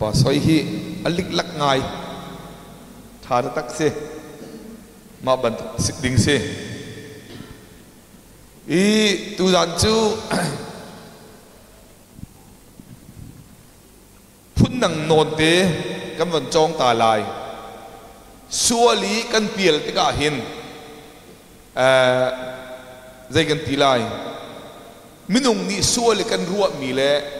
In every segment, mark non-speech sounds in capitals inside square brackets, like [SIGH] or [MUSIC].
pa soi hi alik lak ngai thar tak se, ma ban sik ding se. I tu dan chu, [COUGHS] phun nang non te, kan van chong ta lai. Suali kan piel te ka hin. A zai kan ti lai. Minung ni suali kan ruwa mi le pathian ni suali a ruwa mi hi a lo mo ti mi te kha tu dan kan chong lai sual wat di phun si sual tiu sual ti mi hi nang le kai ni sual kan ti mi le bible ni sual ti mi hi a lo mo ti ha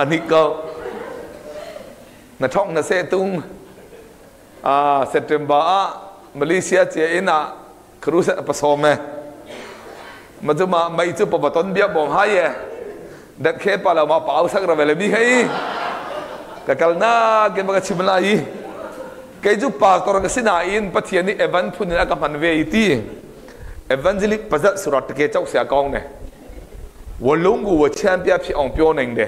Aniko. Na thong na se tung. A, September a, Malaysia che ina cruise pasome majuma mai chu pabaton bia bom haye dat khe pala ma pau sak ra vele bi hei ka kalna ke baga chimla yi ke ju pastor ka sina in pathiani evan phunina ka manve iti evangelic pazat surat ke chau se akaung ne. Wolungu wa champion phi ong pyo neng de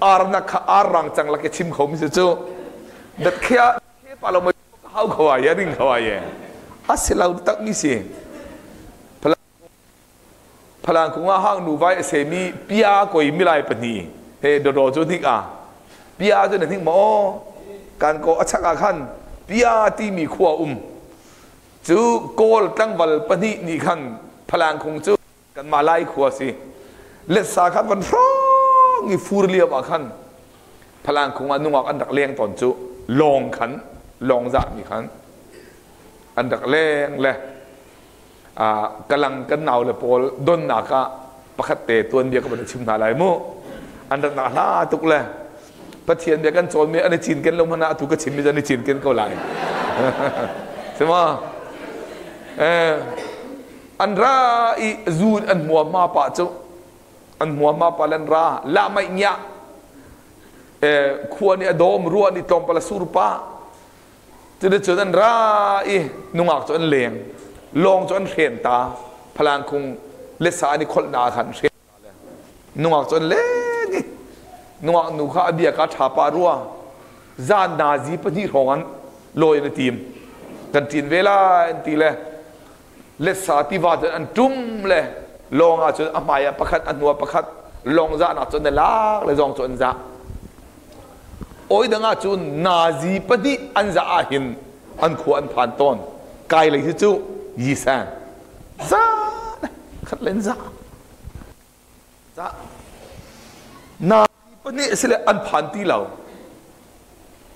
ar na kha ar rang chang la ke chim khom se chu dat khia khe palo mo hau khwa ya ring khwa ye asilau tak ni si phalang kung hang nu vai se mi, pia koi mi lai pani he do do chu dik a pia chu na thing mo kan ko achak a khan, pia ti mi khuwa um. Chu kol tang wal pani ni khan phalang khung chu kan ma lai khuwa si let sa khat van phro ngi phur lia ba khan phalang khunga nungak an dak leng ton chu. Long khan, long za mi khan. An dak leng le. A kalang kan naw le pol don na ka pakhat te tuan bia ka ban chim na lai mu. An dak na la tuk le. Pathian bia kan chon me, an e chin ken lo mana tu ka chim mi jan e chin ken ko lai. [LAUGHS] Sema eh an ra i zun an muama pa chu an muama palan ra, la mai nya. E khuani adom ruani tom pala surpa chude chudan ra i, nungak chon leng. Long chon hlen ta. Phalang khung le sa ni khol na khan hlen nungak chon leng ni nungak nu kha bia ka tha pa ruwa zan na ji pa ni rongan loi na tim. Kan tin vela ti le. Le sa ti va an tum le. ลงอาจจะอามายประคัดอันัวประคัดลงจาหนักจนในลากเลยจองจนจ้โอ้ยดังอาจูนาจีปฏิอันจ้าหินอันขวอันผ่านต้นกายเลยที่จู้ยีแซงจ้าขัดเล่นจ้าจ้านาจีปฏิสิเลอันผ่านที่เรา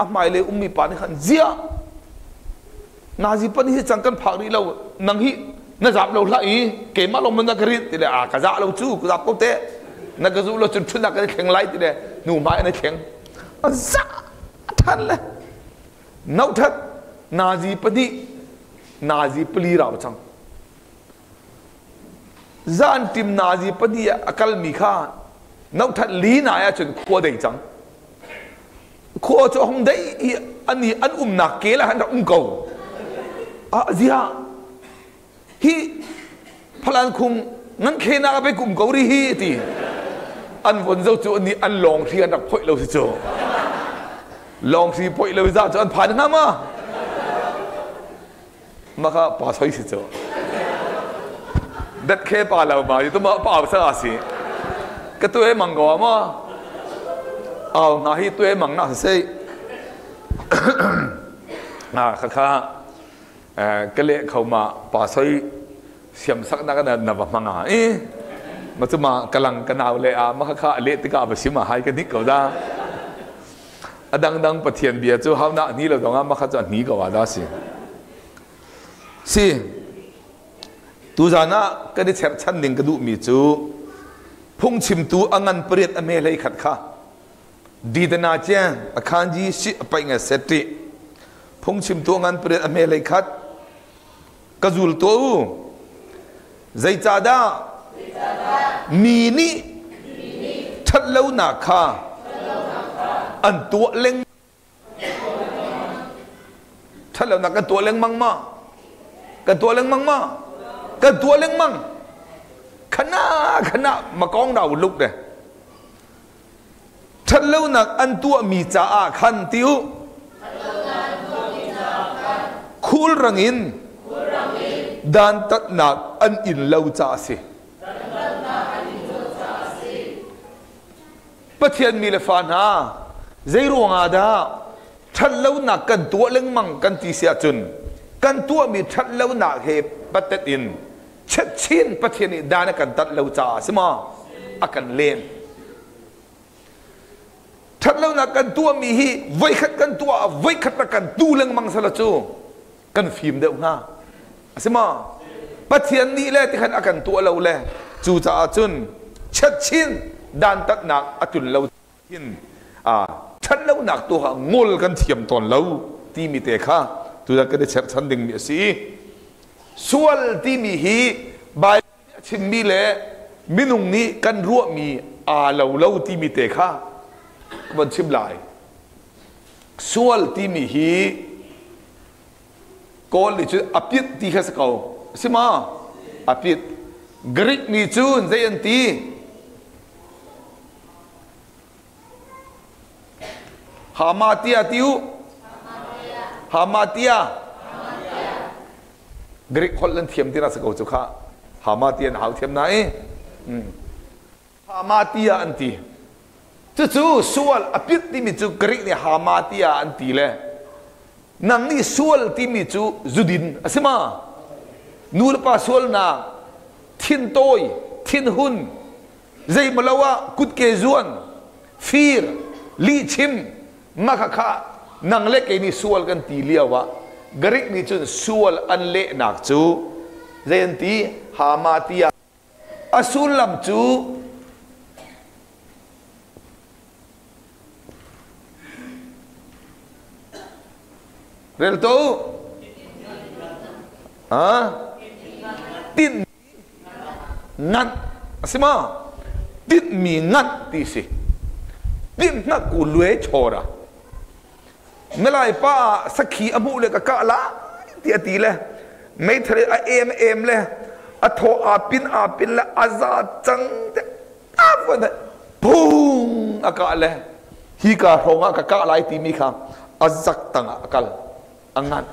อามายเลยอุ้มมีปานขันเจียนาจีปฏิที่จังกันผักนี่เรานังฮี na zap lo la i ke ma lo man na kari ti le a ka za lo chu ku zap ko te na ka zu lo chu chu na ka kheng lai ti le nu mai na kheng a za than le nau that na ji pa ni nazi pli ra chang zan tim na nazi padi akal mi kha. Nau that li na ya chun ko dei chang ko cho hong dei ani an um na ke la han um ko a zia ฮีพลันคุมงั้นเคนาไปกลุ่มเกาหลีฮีตีอันฝนเจ้าจูอันนี้อันลองเทียนดักพ่อยเราสิจูลองสีพ่อยเราจ้าจูอันผ่านน้ามามาค่ะป่าสอยสิจูดัดเคป่าเรามาอยู่ตัวมาป่าสลาสิก็ตัวเอ็มังกว่ามาเอาหน้าฮีตัวเอ็มังน่าเสียนะค่ะ Ờ, cái lệ khẩu mà bà soi xiêm sắc na cái này vật mang à? Mà chú mà cái lăng cái nào lệ à mà khá lệ tất cả bà xí mà hai cái nít cầu ra. À, Adang dang pathian bia chu hau na ni lo á ma kha chu ni à, ka wa đó xí, xí, tu già na cái đi cher chăn ding cái du mi chú, phung chim tu angan priet ame khát khát, đi đến da na chen akhan ji si apai nga seti phung chim tu ăn priet ame mê lấy khát kazul to u zai cha da mi ni lâu nà kha an tua leng thật lâu nà cái tua leng mang ma. Cái tua leng mang ma. Cái tua leng mang. Khana khana. Mà con đầu lúc đây thật lâu nà an tua mi cha a khan tiêu khul rangin dan tat nak an in lo cha si. Pathian mi le fa na. Zero nga da. That lo na kan tu leng mang kan ti sia chun. Kan tu mi that lo na he patat in. Chet chin pathian ni dan kan tat lo cha sima akan len that lo na kan tu mi hi vai khat kan tu vai khat kan tu leng mang sala chu. Kan phim deuh nga ใช่ไหมปัจเจียนนี้แหละที่ขันอากันตัวเราแหละจูจ่าจุนชัดชินด้านตัดหนักอจุนเราชินอ่าฉันเราหนักตัวหงลกันเทียมตอนเราที่มีเตะค่ะตัวก็ได้เช็ดฉันดึงมีสีส่วนที่มีฮีใบชิมมีเละมินุงนี้กันรั่วมีอาเราเล่าที่มีเตะค่ามันชิมลายส่วนที่มีฮี ko li chu apit ti kha sa ko sima, apit. Greek mi chun zayan ti. Hamatia tiu. Hamatia. Greek Holland thiam tira sa chú chukha Hamatia na hau thiam na anh Hamatia anti chu chu, sual, apit ti mi chu Greek ni Hamatia anti le nang ni sual ti mi chu Zudin asima. Nul pa sual na thin toy, thin hun dây malawa, kut ke zuan, fir, li chim maka kha nang le ke ni sual kan ti liawa garik ni chun sual an le nak chu. Zain ti, ha ma tia. Asul lam chu le hi ka ronga ka ka lai ti mi kha azak tang akal angan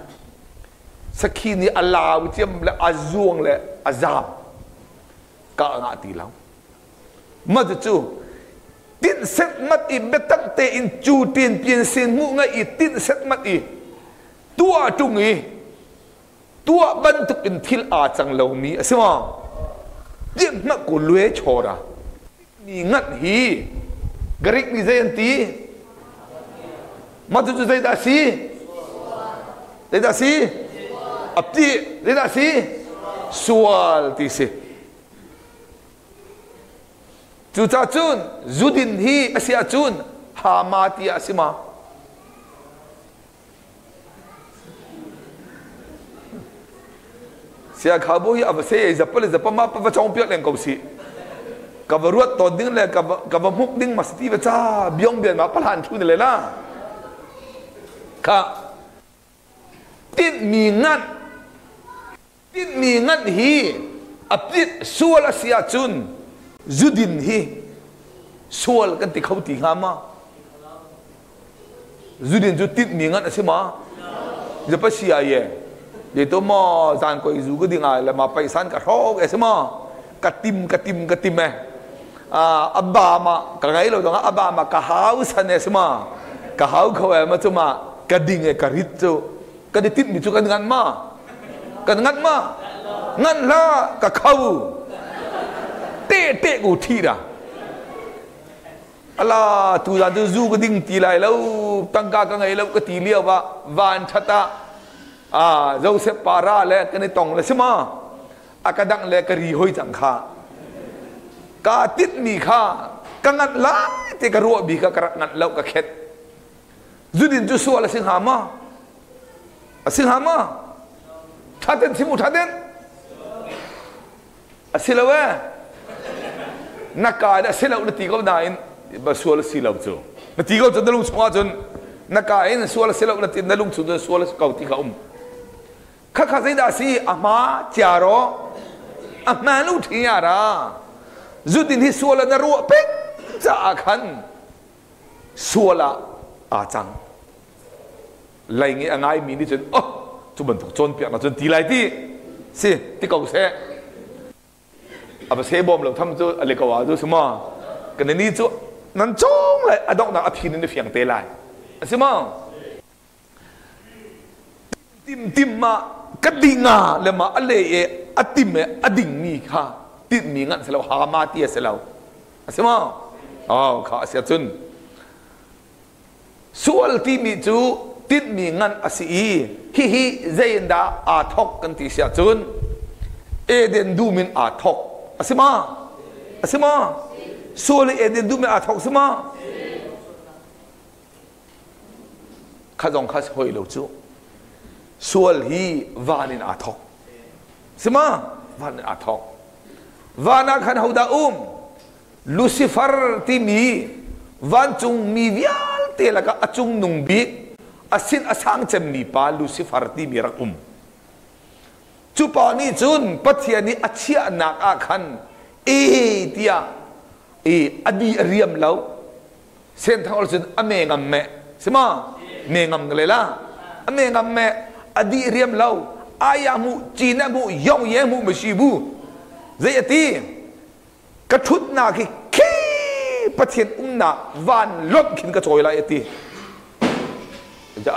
sakhi ni alaw chiam le azuang le azam ka nga ti law ma chu tin set mat i betak te in chu tin pian sin mu nga i tin set mat i. Tua tung i. Tua ban tuk in thil a chang lo mi asima din na ko lue chora ni ngat hi. Garik ni zain ti. Ma tu zai da si. zai da si apti zai da si? Sual ti si. Chu cha chun zudin hi, asia chun ha ma ti asima sia khabu hi avase zapal zapama pa chong piak leng ko si? Ka ruat to ding le ka ka muk ding masti ba cha biong bian ma palan thu le la ka tiết mi ngắt. Tiết mi ngắt hi. A plit sual a sia chun. Zudin hi. Suy là cái ti khau ti nga ma. Zudin ju tiết mi ngắt a si mà, giờ bắt sia ye. Để tôi mà dàn coi dù cái điện ngài là mà phải san cả khó cái xem mà cả tim cả tim cả tim e. này à abba mà cả ngày lâu đó abba mà cả háo san e này xem mà cả háo khâu em mà chứ mà cả đình cái e, cả rít chứ ka di tit mi chu kan ngan ma kan ngan ma ngan la ka khau tệ tệ của thi ra ala tu da tu zu cái ding ti lai lâu. Tăng ka cái ngày lâu cái ti lia ba van thata à dâu sẽ para le cái này tòng là xem mà. À cái đặng lệ cái ri hoi chẳng kha. Ka tít mi kha. Ka ngat la te ka ruwa bi ka karak ngat lau ka khet zudin tu suwa la sing hama asing hama thaden simu thaden asilawe nakai da silau na tigaw na in ba suwa la silau chu na tigaw chu dalung chunga chun nakai na suwa la silau na tin dalung chu suwa la kau ti ka um kha kha zai da si ama charo ama lu thi ya ra zudin hi à la na ruwa pek cha khan suwa la a chang lai nge angai mi ni chun oh chu ban thuk chon piak na à ti lai ti si ti kau se aba se bom lo tham chu ale ka wa du suma kan ni chu nan chong lai adok na aphin ni fiang te lai mà tim tim ma mà le ma à e atim e ading ni kha. Tit mi ngan selo ha ma ti selo sima oh khá sia chân sual ti mi chú tít mi ngan asi à hi. Hi zain da a thok kan ti sia chun e den du min a à thok asima à asima sual e den du min a thok sima kha jong kha hoi lo chu sual hi vanin a thok sima vanin a thok vana khan hauda um. Lucifer ti mi van chung mi vial te laka achung nung bi asin asang chem ni pa, lucifer ti mi rak um. Chu pa ni chun, pathia ni achia nak a khan. E tia. E adi riam lo sen thang chun, ame ngam me. Sima? Me ngam le la. Ame ngam me, adi riam lo aya mu, china mu, yong ye mu, ma shi bu. Zai ati ka thut na ki ki pathian um na, van lot khin ka choi la ati จะ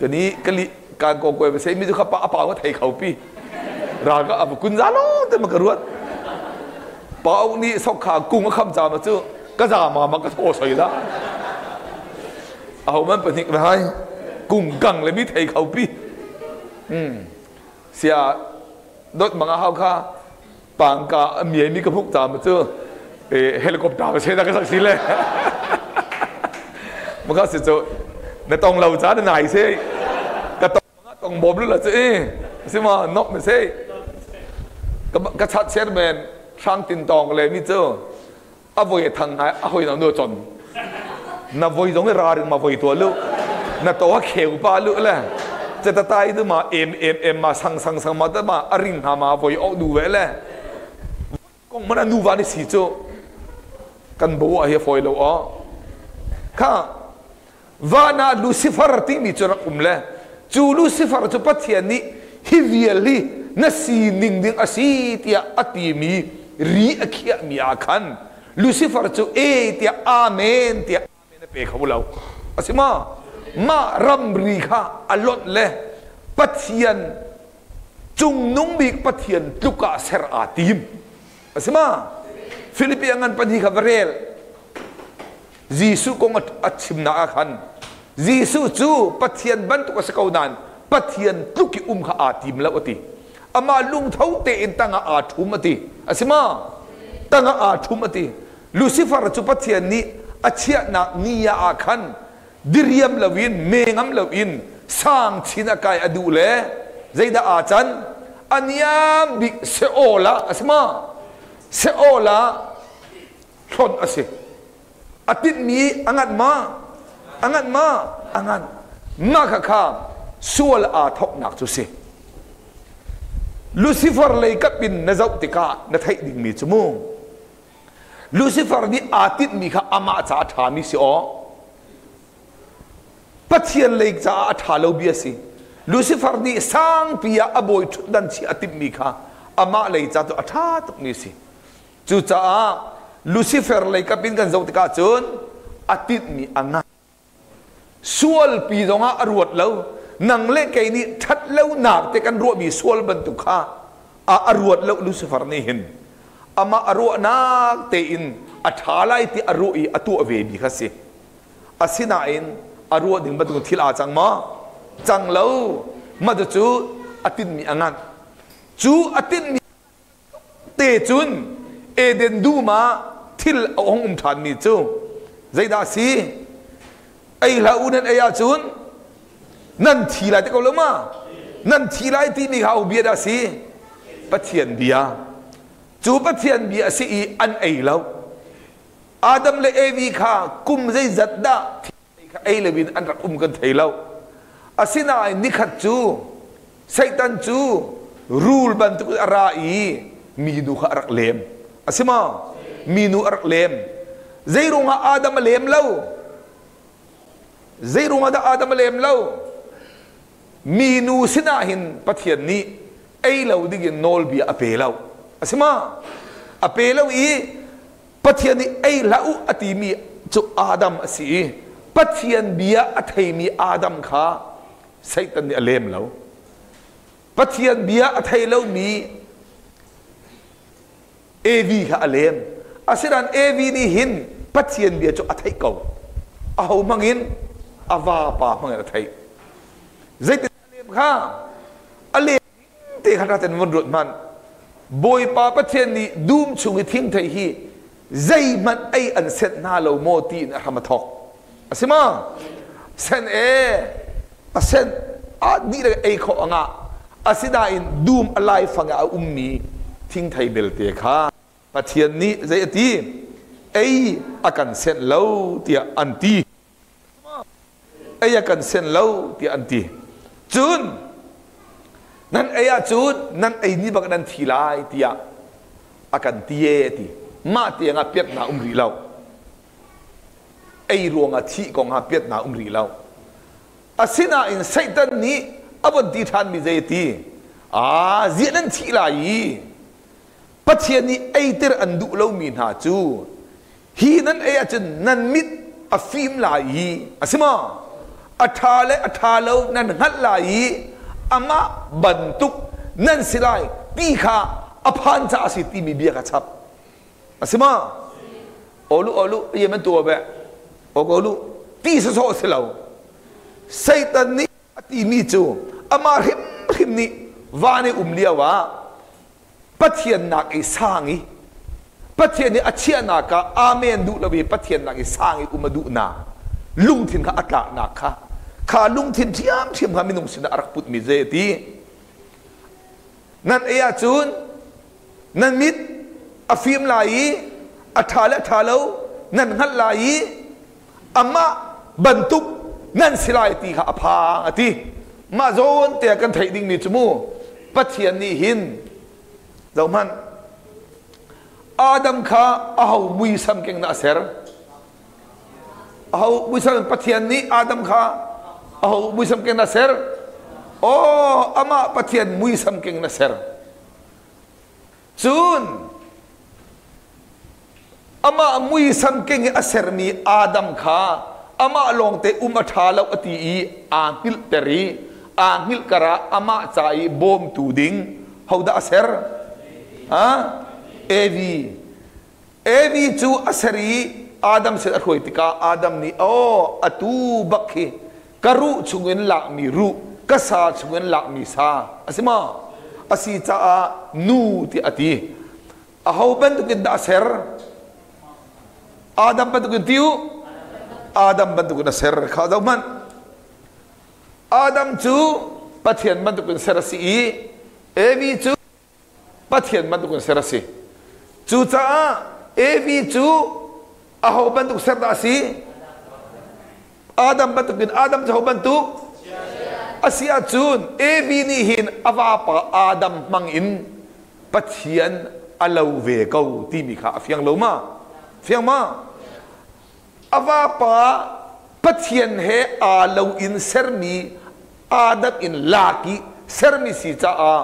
กนี้กะลิการกอกวยไปเซมิจุขับปะอปาวไทยเขาปีราก็อับกุนซาโลแต่มากรวดปาวนี้สกขากุ้งก็คำจามาจื้อกะจามามันก็โทษใส่ละเอามันเป็นนิกไปให้กุ้งกังเลยมีไทยเขาปีอืมเสียรถมังอาเฮาค่ะปางกาเมียมีกระพุกจามาจื้อเฮลิคอปเตอร์เซนก็สักสิเลย mà có sự cho na tong lâu giá na này xe cái tong mga tong bom luôn là chứ xem mà nóc mà xe cái cái chặt xe men sang tin tongเลยmi chứ à vui thằng này à vui nó nửa chọn na vui giống cái ra được mà vui tua lu na to khéo ba lu làจะตายด้วยมาเอ็มเอ็มเอ็มมาสังสังสังมาแต่มาอริงหามาvuiออกดูเวล่กงมันอนุวานิสิจูกันบัวเฮียฟอยโลอ๋อข้า vana lucifer ti mi um umle chu lucifer chu pathian ni hi vial hi na si ning ding asi tia ati mi ri akhia mi a khan. Lucifer chu e tia amen tia amen pe khabulau asima ma ram ri kha alot le. Pathian, chung nung bi pathian tuka ser atim asima philippi an pani khavrel jisu kong at chimna khan jisu chu pathian ban tu ka kaudan pathian tuki um kha atim la oti ama lung thau te in tanga a à à thum ati. À Asima tanga a thum ati. Lucifer chu pathian ni achia na niya a diriam lawin mengam lawin sang china kai adu le zaida a chan aniam bi se ola asma se ola thon ase atit mi angat ma angat ma angat ma kha kha sual a thok nak chu se lucifer lei ka pin na zau tika na thai ding mi chumu lucifer ni atit mi kha ama cha tha mi si o pathian lei cha tha lo bi si lucifer ni sang pia aboi thu dan chi atip mi kha ama lei cha to atha tuk mi si chu cha lucifer lấy ka pin kan zau tika chun atit mi anga sual pi donga arwat lo nang le ke ni that lo nak te kan ro mi sual ban tu kha. A arwat lo lucifer ni hin ama arwa nak te in. A tha ti aru i atu ave bi khasi asina in. Aru ding batu thil a chang ma chang lo ma chu atit mi angan chu atit mi te chun. Eden du ma thil ông um than ni chu. Zaida si. Ai la unen ai a chun. Nan thi lai te ko lo ma nan thi lai ti mi ha u bia da si. Pathian bia. Chu pathian bia si i an ai lo adam le evi kha kum zai zat da. Ai le bin an rak um kan thei lo asina ai nikhat chu. Satan chu. Rule ban tu ara i. Mi du kha rak lem. Asima Minu nu rak lem. Zai runga adam lem lo zai runga da adam lem lo Minu sina hin pathian ni ai lo digin nol bi ape lo asima, ape lo i, pathian ni ai lau ati mi chu adam asi. Pathian bia athei mi adam kha satan ni alem lo pathian bia athei lo mi av kha alem asiran evi ni hin, patien bia cho athai ko a ho mangin awa pa mangin athai. Zait alem kha alem te khata ten mon rut man. Boy pa patien ni dum chungi thing thai hi, zai man ai an set na lo mo ti na hamathok asima, sen e asen a ni le ai kho anga. Asida in dum alai fanga ummi thing thai bel te kha pathian ni zai ti à cần sen lâu thì ăn ti ấy à cần sen lâu thì ăn ti chun nan ấy, a chun nan ấy ni bạc nan thì tia akan tie ti ma tia nga biết na umri ấy ruộng ruanga chi còn nga biết na umri lau asina à, in satan ni abon ti than mi zai ti a zian thi lai pathian ni ai ter an du lo mi na chu. Hi nan ai a chen nan mit a fim lai asima a tha le, a tha lo nan ngat lai ama bantuk nan silai pi kha a phan cha si ti mi bia ka chap. Asima olu olu, ye men tu be. O lu, ti so so silau satan ni ati mi chu. Ama him him ni vani umlia wa pathian nak i sangi. Pathian ni achia na ka. Amen du lawi pathian nak i sangi. Umadu na. Lung thin ka atla na kha kha lung thin thiam thiam kha minung sina arak put mi je ti nan eya chun. Nan mit afim lai. Athala thalo nan ngal lai. Amma bantuk. Nan silai ti kha apha ati ma zon te kan thai ding ni chumu. Pathian ni hin zauman adam kha, ahau mui sam keng na ser. Ahau mui sam pathian ni, adam kha, ahau mui sam keng na ser. Oh ama pathian mui sam keng na ser. Chun, ama mui sam keng a ser mi adam kha, ama long te um a tha lo ati i, a hil teri a hil kara, ama chai bom tu ding hauda ser. Ha? Evi. Evi chu asari adam se akhoi tika adam ni o atu bakhi karu chungin la mi ru kasa chungin la mi sa. Asima asi cha nu ti ati. A hau ban tu kin da ser. Adam ban tu kin tiu adam ban tu kin ser. Kha da man. Adam chu pathian ban tu kin ser si evi chu pathian ban tu kin chu cha evi chu a hau ban tu si adam ban tu kin adam chu bantu asia chun evi ni hin awa pa adam mang in pathian alo ve ko ti mi kha fiang lo ma fiang ma awa pa pathian he alo in sermi adam in laki sermi si cha a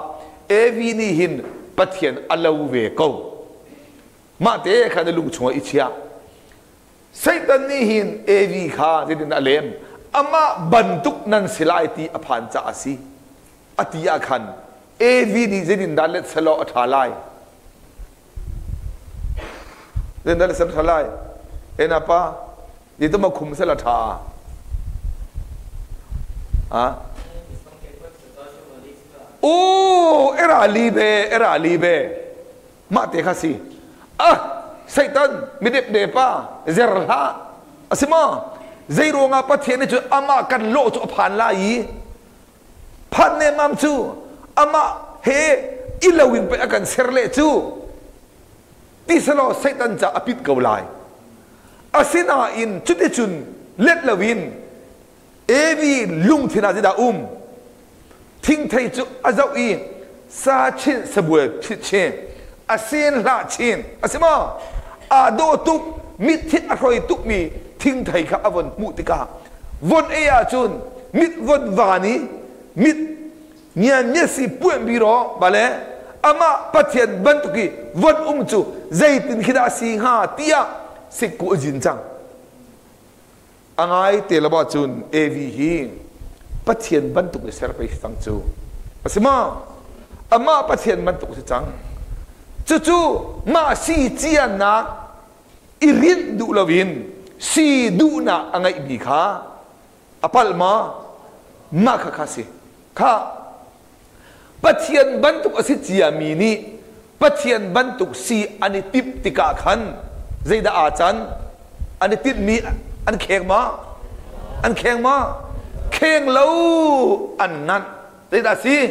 evi ni hin bất hiền ăn lâu về câu mà thế khá là lũ chúa ít chia. Xây tân ni hin e vi khá, thế nên là lem ama bần túc nan silai ti apan cha asi atia khan e đi ni đến nên là let salo athalai đến là let salo athalai en apa đi tôi mà khum salo thà à? ô era ali bê era ali bê mà thế khác ah, gì à Satan mi đẹp đẹp pa zer ha asima zai ro nga pathian chu, ama kan lo chu phan la yi. Phan ne mam chu, ama he ilawin pe akan serle chu. Tisalo satan cha apit kaulai asina in chuti chun, let lawin. Evi lung thina da um thinh thầy chú a dậu y sa chín sa bùa phít chen a sen la chen a xem mà a đô tục mít thiết a khôi tục mì, thinh thầy khá a vần mụ tì cả vần ê a chun mít vần vả ní mít nhà nhà si buồn bi đó bà lẽ ama pathian ban tu kì, vần um chu dây tin khida si ha tia sik ku jin chang angai te laba chun evi hi pathian ban tuk ser pe tang chu pasima ama pathian ban tuk se chang chu chu ma si chian na irin du lovin si du na angai bi kha apal ma ma kha kha si. Kha pathian ban mi ni pathian bantuk si anitip tika khan zaidah a chan ani tip mi an kheng ma an ma. khen lâu, ăn năn. Thế là gì?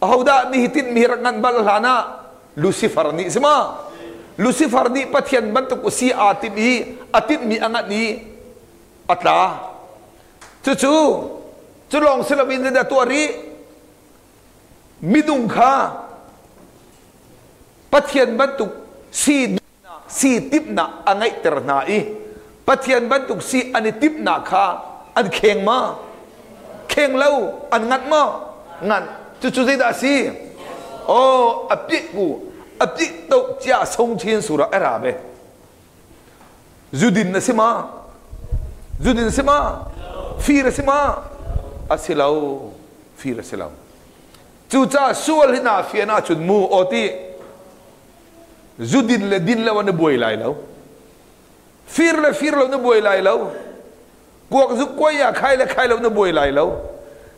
Hầu đã mi tin mi rắc ngăn bal lana lucifer ni sema lucifer ni hiện ban tu si atim i atim mi angat ni atla chú chú chú long selabin da tu ri midung kha. Hiện ban tu si na, si tip na angai ter na i. ปัทยนบรรทุกซีอันติบหนักค่ะอันเข่งมาเข่งเล้าอันงัดมางัดจุดจุดได้สิโอ้อภิกูอภิตกจะทรงเชียนสุระอะไรเบจุดินนะสิมาจุดินสิมาฟีรสิมาอัศิลาฟีรสิลาจูจ้าส่วนหน้าฟีน่าจุดมูโอติจุดินเลดินเลวันบ่วยไหลเลว phir là phir là nó bùi lại lâu cuộc giúp quay à khai là khai là nó bùi lại lâu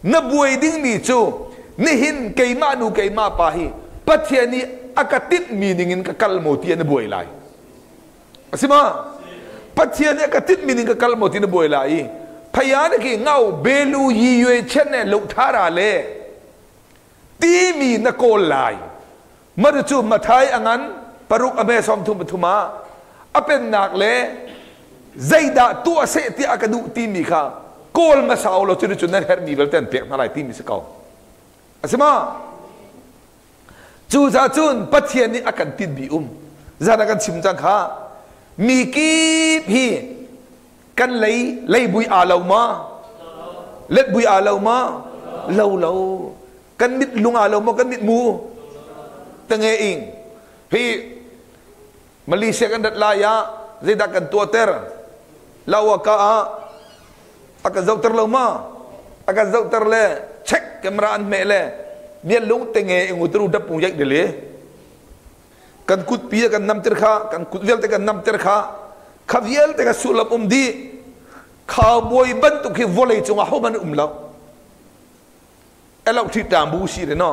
nó bùi đinh mì chu nó hin cây ma nu cây ma pa hi. Bắt thiên ni akatit meaning in kakal mo ti nó bùi lại asima bắt thiên ni akatit meaning kakal mo ti nó bùi lại phải ăn cái ngao bê lu yi yue chen này lục thà ra lệ ti mi nó cô lại mà chú mà thay anh ăn paruk ame som thum thuma apen nak le, zaida tu ase ti akadu ti mi kha. Kol ma sao lo chu chu na her mi vel ten pek na lai ti mi se kau asma chu za chun pathian ni akan tin bi um. Zana kan chim chang kha. Mi ki phi kan lấy lấy bùi à lâu mà lấy bùi à lâu mà lâu lâu kan mít lung à lâu mà kan mít mu. Tăng nghe in phi Malaysia kan dat laya zida kan tua ter lawa ka a akan zau ter lâu mà akan zau ter le check camera an me le bia lung tenge ingutru da pung yak dele kan kut pia kan nam ter kha kan kut vel te kan nam ter kha khaviel te ka sulap um di cowboy ban tu ki volei chunga ho man um lau elau thi tam bu si de no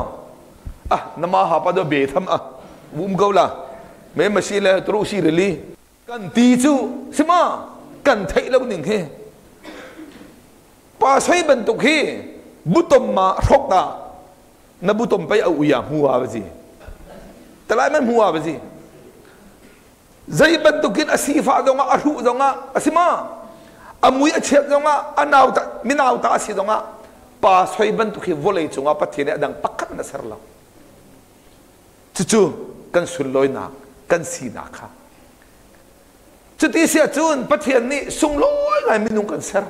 ah nama ha pa do be tham ah um go la mấy mà xí là tôi xí rồi li cần tí chú xem mà cần thấy là ning khi pa sai bên tục khi butom mà róc ta, na butom pai au ya huwa ba ji talai man huwa ba ji zai giống á, kin asifa do nga aru do nga asima amui achet á, nga anaw ta minaw ta asi do nga pa soi ban tu ki volei chunga pathine adang pakat na chú cần kan sulloy na kan si na kha chuti sia chun pathian ni sungloi ngai minung kan sar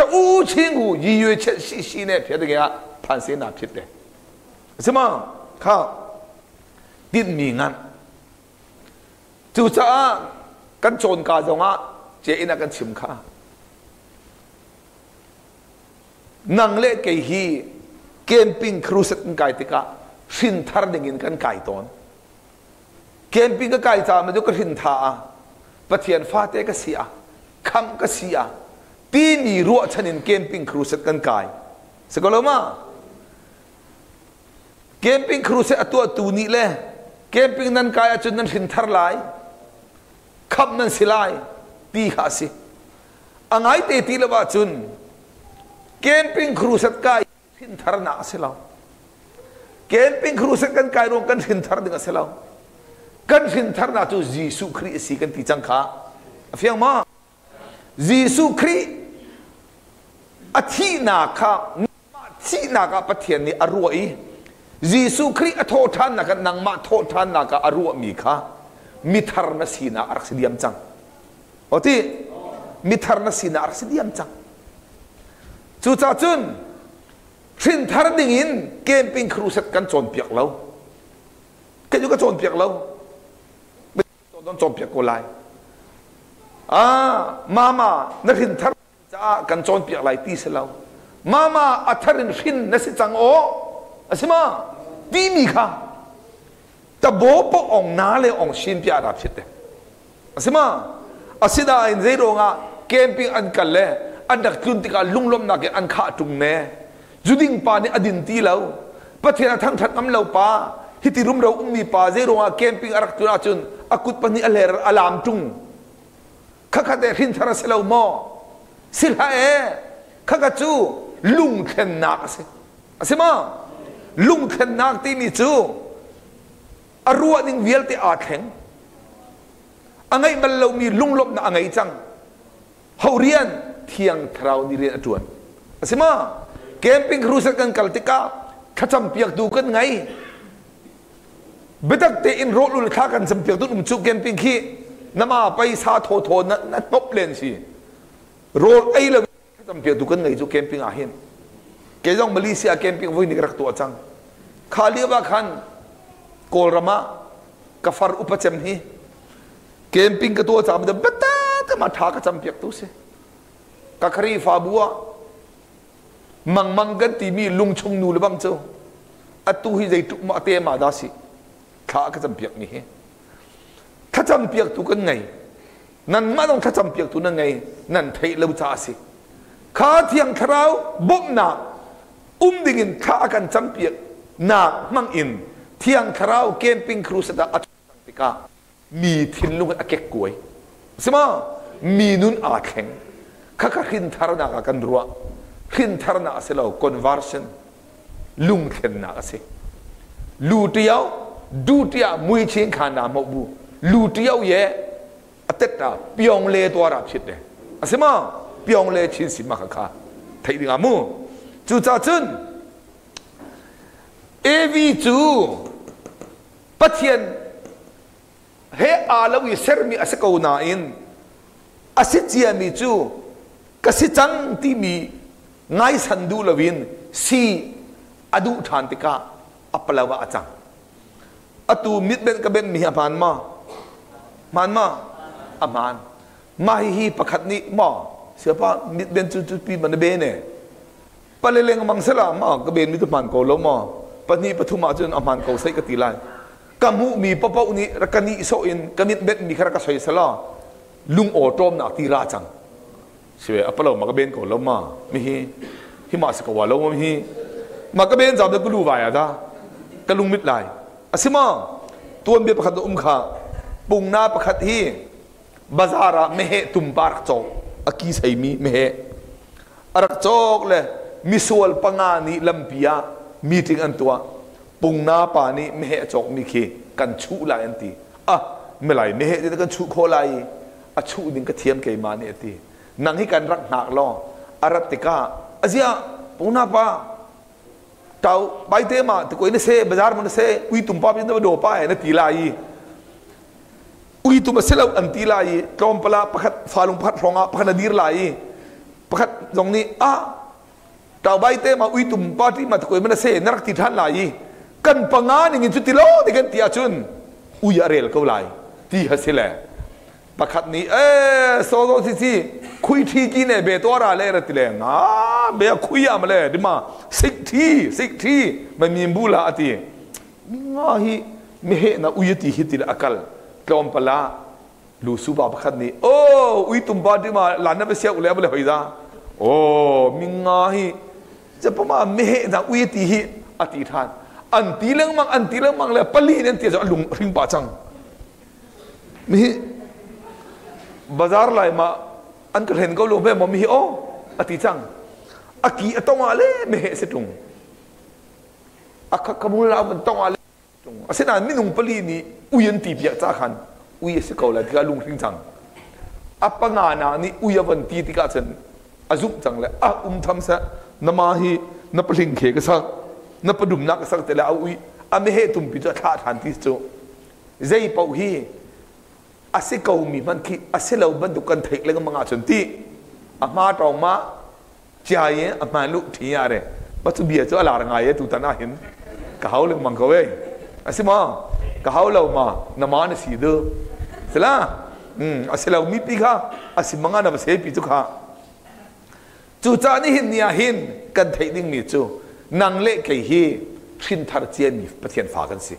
ตอูชิงหูยี่ยเชสีสีเนี่ยเพียงแต่แค่พันเสนาผิดเลยใช่ไหมข้าดินมีงานจู่จ้ากันโจนกาจงอะเจอินักกันชิมข้านังเล่เกี่ยฮีเกมปิ้งครูสกันไก่ติกาสินทาร์ดิงินกันไก่ตอน camping ka kai cha ma jo ka hin tha a pathian fa te ka sia kham ka sia ti ni ro chanin camping cruise kan kai se ko lo ma camping cruise atu atu ni le camping nan kai achun nan hin thar lai kham nan silai ti kha si angai te ti lawa chun camping cruise kai hin thar na silau camping cruise kan kai ro kan hin thar ding กันสินทารนาจูยิสุครีสิกันที่จังขาเฟียงมายิสุครีอธินาคาที่นาคาปะเทียนนี่อรัวอียิสุครีอโททานนากันนางมาโททานนะกันอรัวมีค่ะมิทารนสีนาอักษรเดียมจังโอ้ที่มิทารนสีนาอักษรเดียมจังจูจ้าจุนสินทารดิ่งอินเกมปิงครูเซตกันโจนเปียกเราเกยุกโจนเปียกเรา silau kan hin cô lại. À mama nó hình thar dạ, cha kan chọn việc lại tí lâu. Mama à tharin hin nó sẽ chẳng ô à xem mà tí mi kha. Ta bố bố ông ná lệ ông xin bia đạp chết đấy à xem à xem là anh dễ rồi camping anh cần anh đặt trưng tika lung lom na cái anh khát trung nè. Juding pa adin à ti lâu. Bắt thằng thật lâu pa hiti rum rau ummi pa, zero nga camping arak tu chun, akut pa ni aler alam tung khakha de hin thara selo mo. Silha e. Khakha chu, lung khen nak ase ma? Lung khen nak ti ni chu. Arua ning vial te a theng angai mal lo mi lung lop na angai chang. Haurian thiang thrau ni re atuan. Asema camping cruise kan kaltika khacham piak du kan ngai betak te in ro lul kha kan sam piak tu um chu camping khi nama pai sa tho tho na na top len si ro ai la khacham piak tu kan ngai chu camping a à hin ke jong malaysia camping voi ni rak tu achang à khali ba khan, kol rama kafar upacham hi. Camping ka tu à cham da beta ta ma tha ka cham tu se ka khari fa bua mang mang gan ti mi lung chung nu le bang châu atu hi jai tu ma te ma da si ขาก็จำเปียกนี่เฮถ้าจำเปียกตุกันไง นั่นมาต้องถ้าจำเปียกตุนั่นไง นั่นไทยเลวจ้าสิขาเทียงคราวบุบหนาอุ้มดิ่งินขากันจำเปียกหนามั่งอิน เทียงคราวเกมปิงครูสดาอัจฉริกามีทิ้นลุงอเก็กกวยสมามีนุนอาแข็งข้าก็ขินทารนากันรัวขินทารนาเสลาคอนเวอร์ชันลุงเข็นนาเสลูเดียว thei lo cha si kha thiang kharau bom na um dingin kha kan cham piak na mang in thiang kharau camping cruise da at tika mi thin lung a kek kuai sima mi nun a kheng kha kha khin thar na ka kan ruwa khin thar na se lo conversion lung khen na se lu tiao du tia mui chin khan na mo bu lu tiao ye atet ta pyong le to ra phit de asema pyong le chin si ma kha kha thai dinga mu chu cha chun av chu pathian he alawi sermi ase ko na in ase chia mi chu kasi chang ti mi ngai san du lovin si adu than tika apalawa achang atu mit ben ka ben mi apan ma. Man ma. Aman ma hi hi pakhat ni ma. Siapa mit ben chu chu pi man be ne. Paleleng mangsala ma, ka ben mi tu pan ko lo ma. Pani pathuma chun aman ko sai ka tilai kamu mi papa ni rakani so in kamit bet mi khara ka soi sala lung o tom na ti ra chang. Siwe apalo ma ka ben ko lo ma. Mi hi. Hi ma sa ka wa lo ma hi. Ma ka ben jam da ku lu wa ya da. Ka lung mit lai asima tuan be pakhat um kha pung na pakhat hi, bazara, mehe tum par chok. Aki sai mi, mehe. Arak chok le misual panga ni lampia, meeting an tua. Pung na pa ni mehe chok mi khi, kan chu la an ti. Ah, A me lai me de kan chu kho lai. A chu ding ka thiam ke ma ni ti nang hi kan rak nak lo. Aratika azia pung na pa tau bai te ma te koi ne se bazar mon se ui tum pa bin da do pa ne tila yi ui tum se lo an tila yi kom pala pakhat falung pakhat ronga pakhat dir la yi pakhat jong ni, a tau bai te ma ui tum pa ti ma te koi mon se narak ti than la yi kan panga ni ngi chu ti lo ti kan ti a chun. Ui arel ko lai ti ha se le pakhat ni e so so si si khui thi ki ne be to ra le ra ti le nga be khui ya ma le di ma sik thi sik thi ma min bu la ati nga hi mi he na uy ti hi ti la akal tlom pala lu su ba khát ni o uy tum ba di ma la na be sia ule ba le hoi da o mi nga hi cha pa mi he na uy ti hi ati than an ti lang mang an ti lang mang le pali nên ti zo lung ring ba chăng, mi bazar lai ma an ka hen go lo me mi o ati chang. Aki atong ale me he se tung. Aka kamula tong ale tung. Asena ni pali ni uyen ti pia cha khan. Uye se ko la ka lung thing chang. Apa na na ni uya ti ti chen. Azup chang la a um tham sa nama hi na paling khe ka sa na padum na ka sa te la ui a me he tum pi cha tha than ti chu. Zai pau hi ase kau mi man ki ase lau ban du kan thai le nga mga chun ti. Ama ma ma cha ye a lu thi ya re. Ba chu bia chu ala nga ye, tu ta na hin. Ka hau le mang ko we ase ma, ka hau lau ma, na ma na si de sala um hmm, ase lau mi pi kha ase manga na ba se pi tu kha. Chu cha ni hin ya hin, kan thai ding mi chu. Nang le ke hi, thin thar chen mi pathian fa kan si.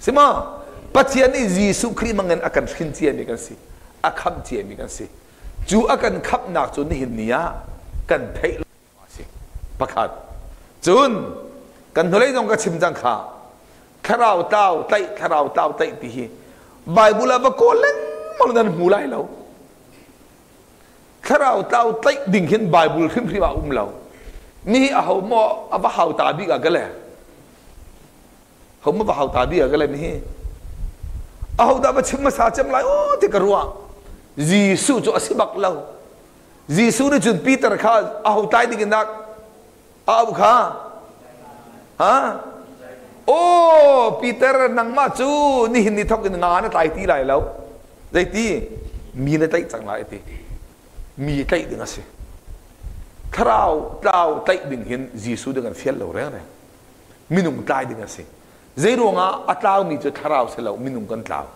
Sima pathian ni jisu khri mangan akan chian mi kan si akham chian mi kan si chu akan khap nak chu ni hin nia kan thei si pakhat. Chun kan tholei dong ka chim jang kha. Kharau tao tai kharau tao tai ti hi. Bible ba ko len mang dan mulai lo kharau tao tai ding hin bible khim pri ba um lo ni a ho mo a ba hau ta bi ga ga le ho mo ba ta bi ga le ni a da ba chim ma sa cham lai o te ka ruwa jisu chu asibak lo jisu ne chun peter kha a ho tai ding nak a kha ha ô, peter nang ma chu ni hin ni thok nga na tai ti lai lo dai ti mi na tai chang lai ti mi tai ding ase thrau tau tai ding hin jisu ding an fiel lo re re minung tai ding ase zai ro nga atlaw mi chu kharau se lo minung kan tlaw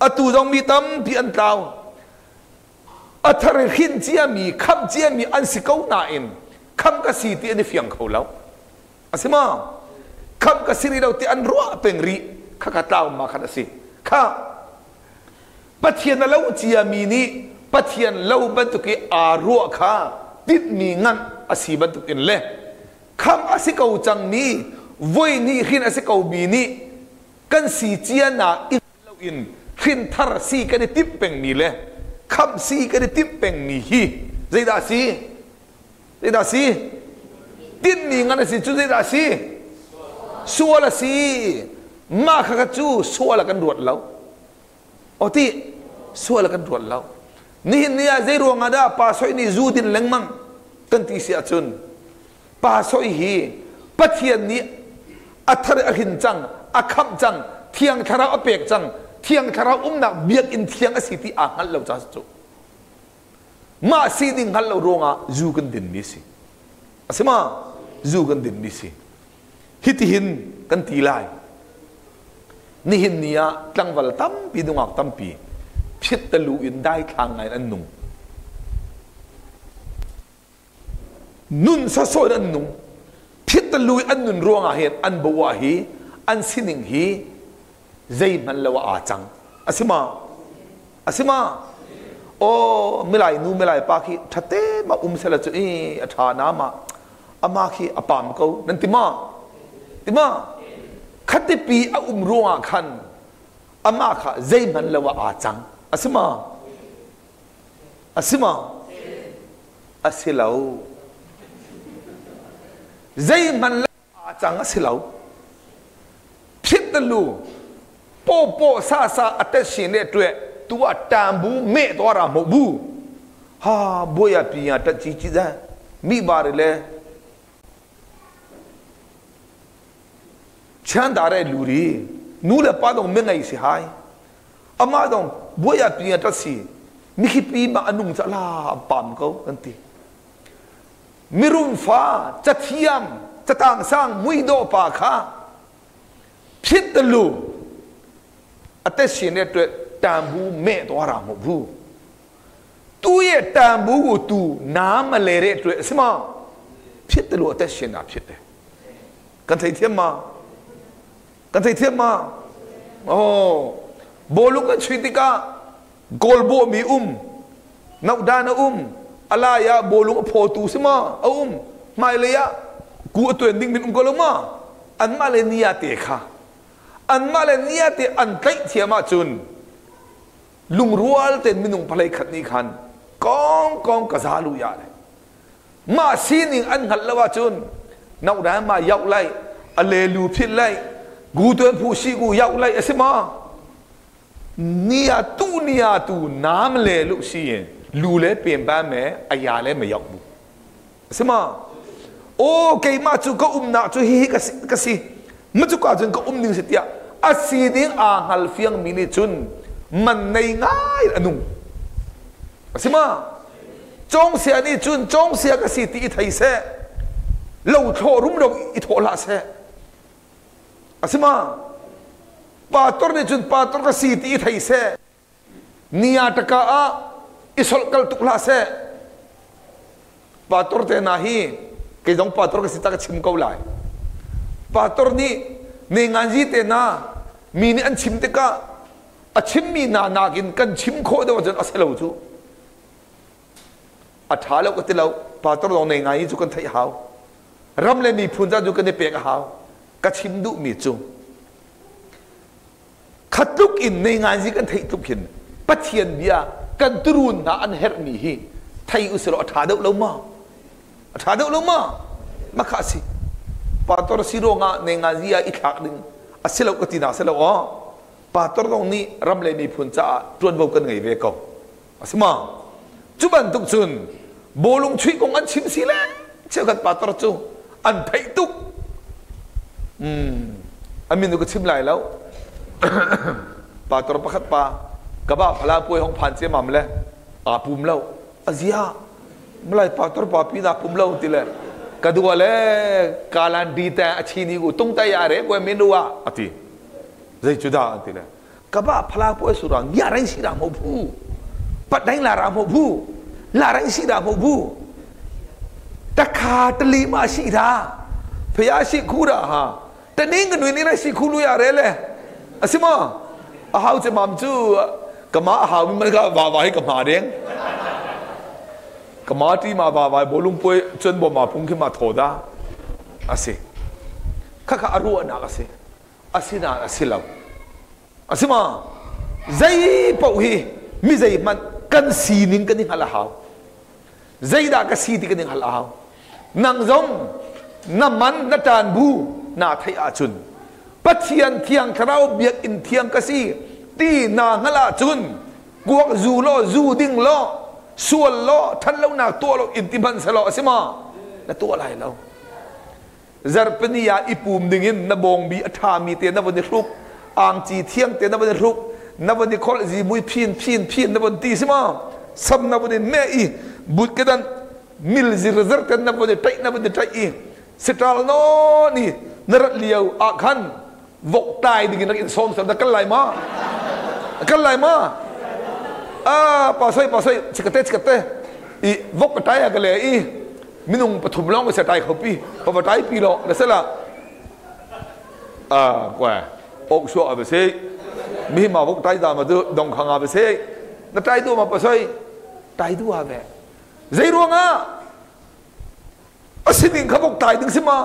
atu dong mi tam pi an tlaw athar hin chia mi kham chia mi an si kau na in kham ka si ti ani fiang khau lo asima kham ka siri lo ti an ro peng ri kha ka tlaw ma kha si kha pathian lo chia mi ni pathian lo ban tu ki a ro kha tit mi ngan asi ban tu in le kham asi kau chang ni voi ni hin asi kau bi ni kan si chia na in lo in hin thar si ka ni tip peng ni le kham si ka ni tip peng ni hi zai da si zai da si tin mi ngan asi chu zai da si xua là si ma kha ka chu xua là kan ruột lâu o ti xua là kan ruột lâu ni ni a zai ruang ada pa soi ni zu din leng mang kan ti sia chun pa soi hi pathian ni athar a hin chang a kham chang thiang thara a pek chang thiang thara um na biak in thiang a siti a ngal lo cha chu ma si ding ngal lo ronga zu kan din mi si asima zu kan din mi si hiti hin kan ti lai ni hin nia tlangwal tam pi dungak tam pi phiết ta lu in dai thang ngai an nung nun sa so an nung phit ta lui an nun ronga hiện an bùa hi an hình hi zai man mà à chang asima. Asima. Mi milai nu milai pa khi thate mà um sela chu e atha na ma ama khi apam nên tìm mà tìm mà khát khati pi à um ronga khan ama à zai mà à a mà asima. Asima. Asilau. zai man la a tsanga silau phit de lu po po sa sa အသက်ရှင်တဲ့အတွက် तू ကတန်ဘူးမဲ့သွားတာမဟုတ်ဘူးဟာဘိုးရပြင်ရတက်ကြီးကြီးစမ်းမိပါတယ်လဲချမ်းသာတဲ့လူတွေနူးလည်းပါတော့မင်းနိုင်စီဟိုင်းအမတော့ဘိုးရပြင်ရတက်စီမိခိပီမအနုံစလာပမ်ကောကန်တီ มิรุมฟ้าจะเทียมจะต่างสร้างมุยโดปาคาพิตลูอัตเสียเนี่ยตัวตามบูเมตัวรามบูตู้เยตามบูตูน้ำมาเลเรตัวสมาพิตลูอัตเสียนาพิตเลยกันไทยเทียมมากันไทยเทียมมาโอ้โบลุกันชีวิติกาโกลโบมีอุ้มนักดานะอุ้ม อะไรอะโบลุกโพตูสิมาอุ้มไม่เลยอะกูตัวเองดิ้งเป็นอุ้มกอลมาอันมาเลยนี่ยเตะค่ะอันมาเลยนี่ยเตะอันไกลเทียมาจุนลุงรัวเต็นมินุงพลายขัดนี้คันกองกองกระซาลุยาเลยมาซีนิงอันหัดละว่าจุนนักดานมาเยาวไลอเลลูพิลไลกูตัวผู้ชีกูเยาวไลเอสมา nia tu nia tu nam le lu si yin lu le pin ba me aya le me yok bu sima o ke ma chu ko um na chu hi ka si ka si ma chu ka jun ko um ning sitia a si ding a hal fiang mi ni chun man nei ngai anung sima chong sia ni chun chong sia ka si ti thai se lo tho rum lo i tho la se asima pator ni chun pator ka si ti thai se nia taka a isol kal tukla se. Pator te na hi, ke dong pator ke sita ka chim ko lai. Pator ni ni nganji te na, mi ni an chim te ka. A chim mi na na kin kan chim kho de wajan aselo chu. A thalo ko tilo pator dong nei ngai chu kan thai hao. Ram le mi phun ja ju kan ne pe ka hao. Ka chim du mi chu. Khát in ne ngay ji kan thấy tuk hin. Bắt bia cần turun na an her mi hi thai usro atha deuh lo ma atha deuh lo ma ma kha si pator siro nga ne nga zia i thak ding asilo cái tina selo o pator dong ni ram le mi phun cha tuan bo kan ngai ve mà, asma chuban tuk chun bolung chui công an chim lên, le gặp kan pator chu an phei tuk um amin ko chim lâu, lo pator pakhat pa กบ้าพลาป่วยของผ่านเสียมัมเลยอาปุ่มเล่าอาเซียเมื่อไรปาตรปาปีนาปุ่มเล่าติเลยกระดูกเลยกาลันดีแต่อชีนีกูตุ้งแต่ยาเร่กูไม่รู้ว่าอติใจจุดาติเลยกบ้าพลาป่วยสุรังยาไรสิรามบูปัดได้ลารามบูลาไรสิรามบูตะขาตลีมาสิราพยาสิคูราฮะแต่นี่กันนี่ไรสิคูลุยาเร่เลยอาสิมาอาหาวจะมัมจูกะมาอาหาวมันก็ว่าว่าให้กะมาเด้งกะมาที่มาว่าว่าบลุงป่วยจ कमा हावी मैंने कहा वाह वाह कमा रहे कमाटी मा वाह वाह बोलूम पोए चुन बो मापुम की मा थोदा असे खख अरु अना असे असे ना असे लव असे मा जई पौही mi zai man kan si ning kan ning halahau zai da ka si ti kan ning halahau nang zong na man na tan bu na thai a chun pathian thiang kharau biak in thiang ka si ตีนางละจุนกวกจูโลจูดิ้งโลส่วนโลท่านเล่านาตัวเราอินติบันสโลสิมาแล้วตัวอะไรเราจารปนิยาอิปูมดิ่งินนบงบีอัฐามีเตียนวันนี้รุกอ่างจีเที่ยงเตียนวันนี้รุกนวันนี้คอลจีมุยพินพินพินนวันตีสิมาสับนวันนี้แม่อีบุตรกันมิลซิรซร์เตียนวันนี้ไตนวันนี้ไตอีสตาลโนนี่นรัตเลียวอาคัน vok tai dingin nak insom sa nakal lai ma nakal lai ma ah pasai pasai chikate chikate i vok tai cái gale i minung pathum long sa tai khopi pa ba tai pi lo la à, ah kwa ok so aba se mi mà vok tai da ma du dong khang aba se na tai du mà pasai tai du aba xin ruanga asining khabok tai ding sima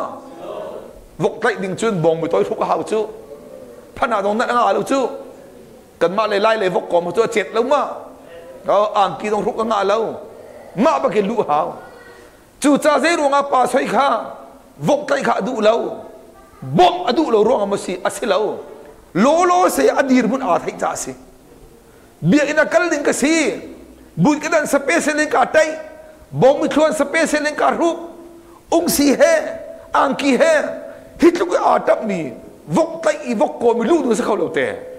vok tay ding chuyên bong tôi toy thuk hao chu phana dong na nga lo chu kan ma le lai le vok ko mo chu chet lo ma đó ang ki dong thuk nga lo ma ba ke lu hao chu cha ze ru nga pa soi kha vok tay kha du lo bom adu lo ro nga si asilo lo lo se adir mun a thai cha si bia ina kal ding ka si bun ka dan sa pe se ling ka tai bom mi thon sa pe se ling ka ru ung si he ang ki he hit lu a tap mi vok tai i vok ko mi lu du sa khau lo te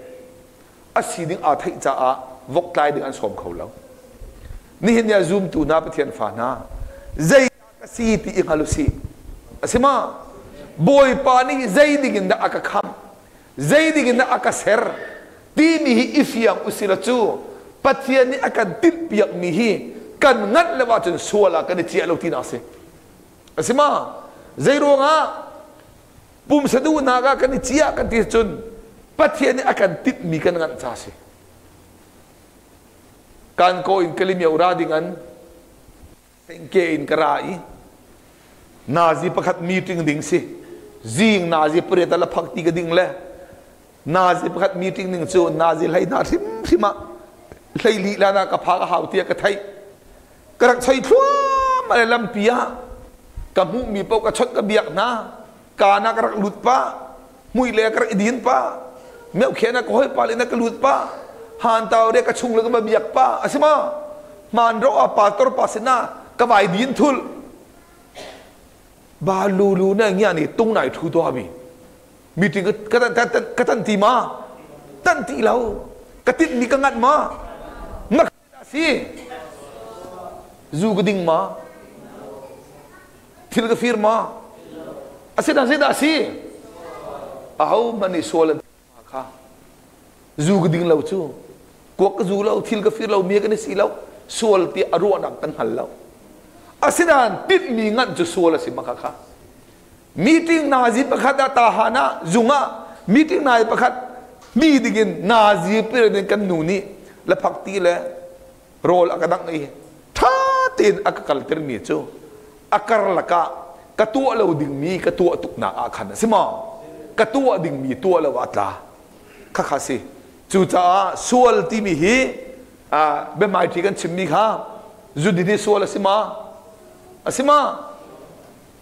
a si ding a thai cha a vok tai ding an som khau lo ni hin ya zoom tu na pathian fa na zai ka si ti i halu si asima boy pa ni zai ding in da aka kham zai ding in da aka ser ti mi hi ifiang usila chu pathian ni aka tit piak mi hi kan ngat lewa chun suala kan ti alo ti na se asima zai ro nga pum sadu naga kan ti chia kan ti chun pathian ni akan tit mi kan ngan cha si kan ko in kelim ya ura dingan tengke in karai nazi pakhat meeting ding si zing nazi pre ta la phakti ga ding le nazi pakhat meeting ning chu nazi lai na thim thima lai li la na ka pha ka hau tia ka thai karak chai thua ma lam pia ka mu mi pau ka chot ka biak na ka na karak lut pa mui le karak idin pa meu khena na hoi pa le na ka lut pa. Han tàu de ka chung le ka pa. À pa mà man ro a pastor pasina cái vai din thul. Ba lu lu na nya tung này thu to bi meeting cái tan tan cái tan ti ma tan ti lau cái tit ni cái ngat ma mak si zu cái ding ma thil ga fir ma asida asida si au mani solan kha zu cái ding lâu chu ko ka zu lau thil ga fir lau mi ga ni si lau sol ti aru dak tan hal lau asidan tit mi ngat chu sol si makha kha meeting nazi pakhat ta hana zunga meeting nai pakhat mi digin nazi pir den kan nu ni. La phakti le rol akadak ni tha tin akakal tir mi chu akar laka katua lo ding mi katua tuk na a khan sima katua ding mi tua lo atla kha kha si chu cha sual ti mi hi. À bên mai thì ti chim mi kha zu di di sual asima asima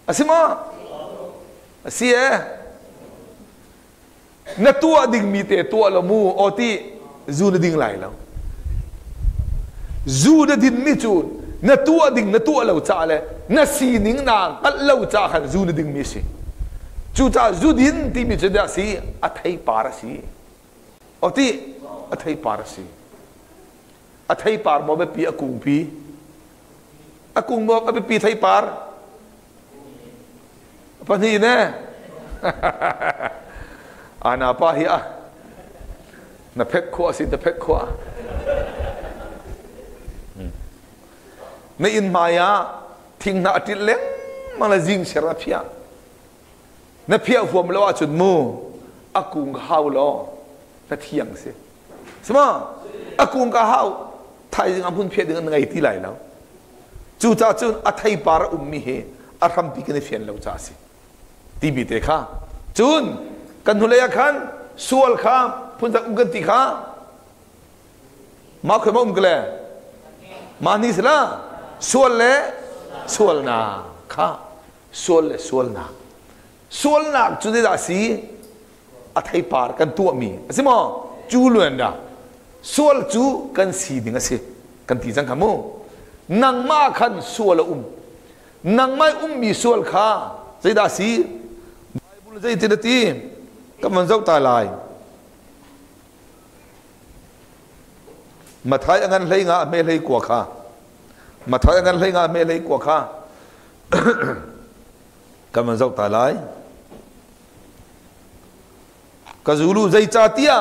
asima asia na tua ding mi te tua lo mu, o ti zu na ding lai lo zu na din mi chu na tua ding na tua lo cha le na si ning na kat lo cha khan zu na ding mi si chu cha zu din ti mi che da si a à thai para si อติอัทัยปารสีอัทัยปารบอเบปีอากุงปีอากุงบอบเบปีไทยปารปนีเน่อานาปาฮิอะนับเพ็กขวาสินับเพ็กขวาในอินมายาทิ้งนาติเล็งมาละจิงเชราพิยานะพิยาหัวมลวาจุดมูอากุงฮาวโล ta thiang se sama akung ka hau thai jing amun phe ding ngai ti lai lo chu cha chu a thai par um mi he, a ram pi kene fian lo cha si ti bi te kha. Chun, kan hu le ya khan, sual kha, phun ta um kan ti kha. Ma khoi ma um kle ma ni sla sual le? Sual na. Kha. Sual le, sual na. Sual na chu de da si a thai par kan tu mi asimo chu luen da sual chu kan si ding ase kan ti jang khamu nang ma khan sual um nang mai um mi sual kha zai da si bible zai ti da ti ka man zau ta lai mà thái anh lấy ngã mê lấy quả kha mà thái anh lấy ngã mê lấy quả kha cảm ơn dốc tài lái ka zulu zai cha tia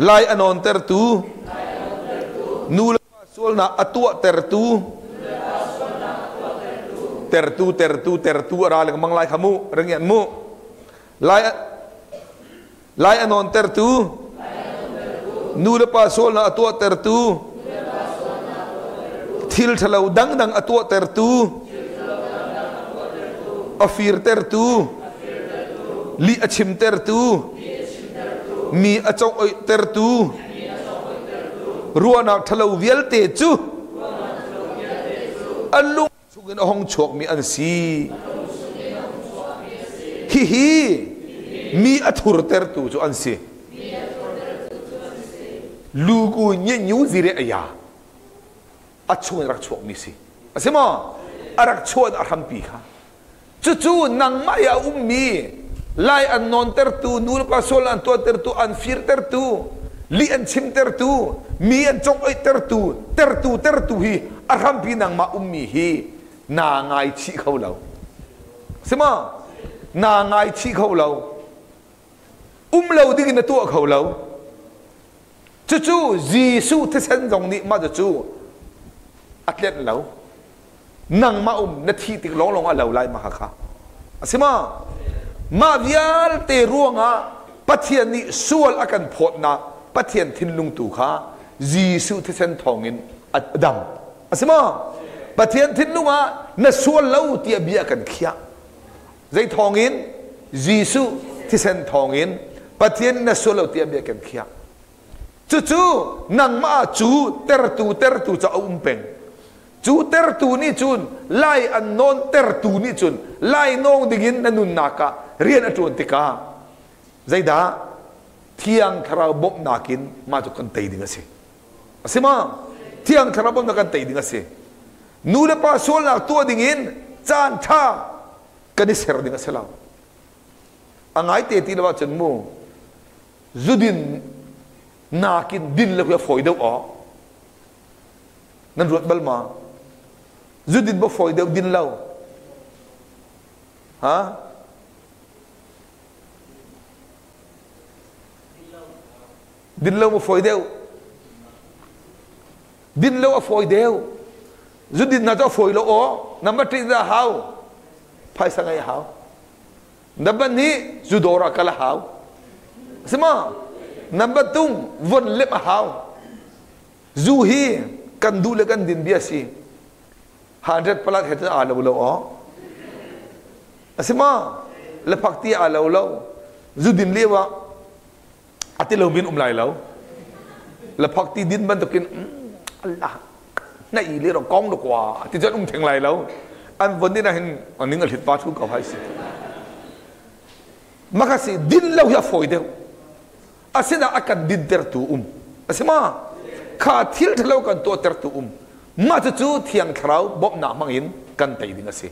lai anon ter tu nu la sol na atua ter tu ter tu ter tu ter tu ra le mang lai khamu rengian mu. Lai lai anon ter tu nu la pa sol na atua ter tu thil thalo dang dang atua ter tu afir ter tu li achim ter tu. Mi achong oi ter tu. Ruana thalo vial te chu. Alung chungin ahong chok mi an si. Hi hi. Mi athur ter tu chu an si. Lugu nye nyu zire aya achung rak chok mi si. Asema arak chod aram pi kha. Chu chu nang maya ummi lai an non ter tu, nul pa sol an tua ter tu, an fir ter tu. Li an chim ter tu, mi an chong oi ter tu ter tu ter tu hi. Arham pi nang ma ummi hi. Na ngai chi khâu lo sema na ngai chi khâu lo um lo ding na tu khâu lo chu chu jisu te sen jong ni ma chu. Atlet lo nang ma um na thi tik long long a lo lai ma kha. Asima ma vial te ruanga ปัทเทียนนี่ส่วนอาการพดนะปัทเทียนทินลุงตู่ข้าจีสุที่เส้นทองอินอดัมอาสิมาปัทเทียนทินลุงอะนั่นส่วนเล่าที่เบียกันขี้ใจทองอินจีสุที่เส้นทองอินปัทเทียนนั่นส่วนเล่าที่เบียกันขี้จู่ๆนังมาจูเตอร์ตูเตอร์ตูจะอุ้มเป่ง chú ter tu ni chun, lai an non ter tu ni chun, lai nong dingin na nun naka rian atun tika zaida thiang khara bop nakin ma chu kan tei dinga se asima thiang khara bop nakan tei dinga se nu le pa sol nak tu dingin chan tha kani ser dinga se law angai te ti lawa chen mu, zudin nakin din le khoi deu o nan bal ma zu din bo foi deu din lâu, hả din lâu mo foi deu din lâu a foi deu zu din na cho foi lo o number 3 da hao. Phải sang ai hao. Number ni zu dora kala hao. Sima number tung vẫn lep hao. Zu hi cần du le kan din gì? 100 plus hết à lâu lâu ó lập phát tiệt à lâu lâu zu din lewa tiệt lâu bin um lại lâu lập le phakti din ban to kin mm, Allah. Nai le ro kong do kwa. Tiệt jan um theng lại lâu anh vẫn đi ra hình anh ninh ở thịt bát cũng có phải gì mà cái gì din lâu ya phổi đâu à xem là akan din ter tu um. À xem mà khá thiếu thằng lâu cần tu ter tu um mà ma chu chu thiang thrau bop na mangin kan tai ding ase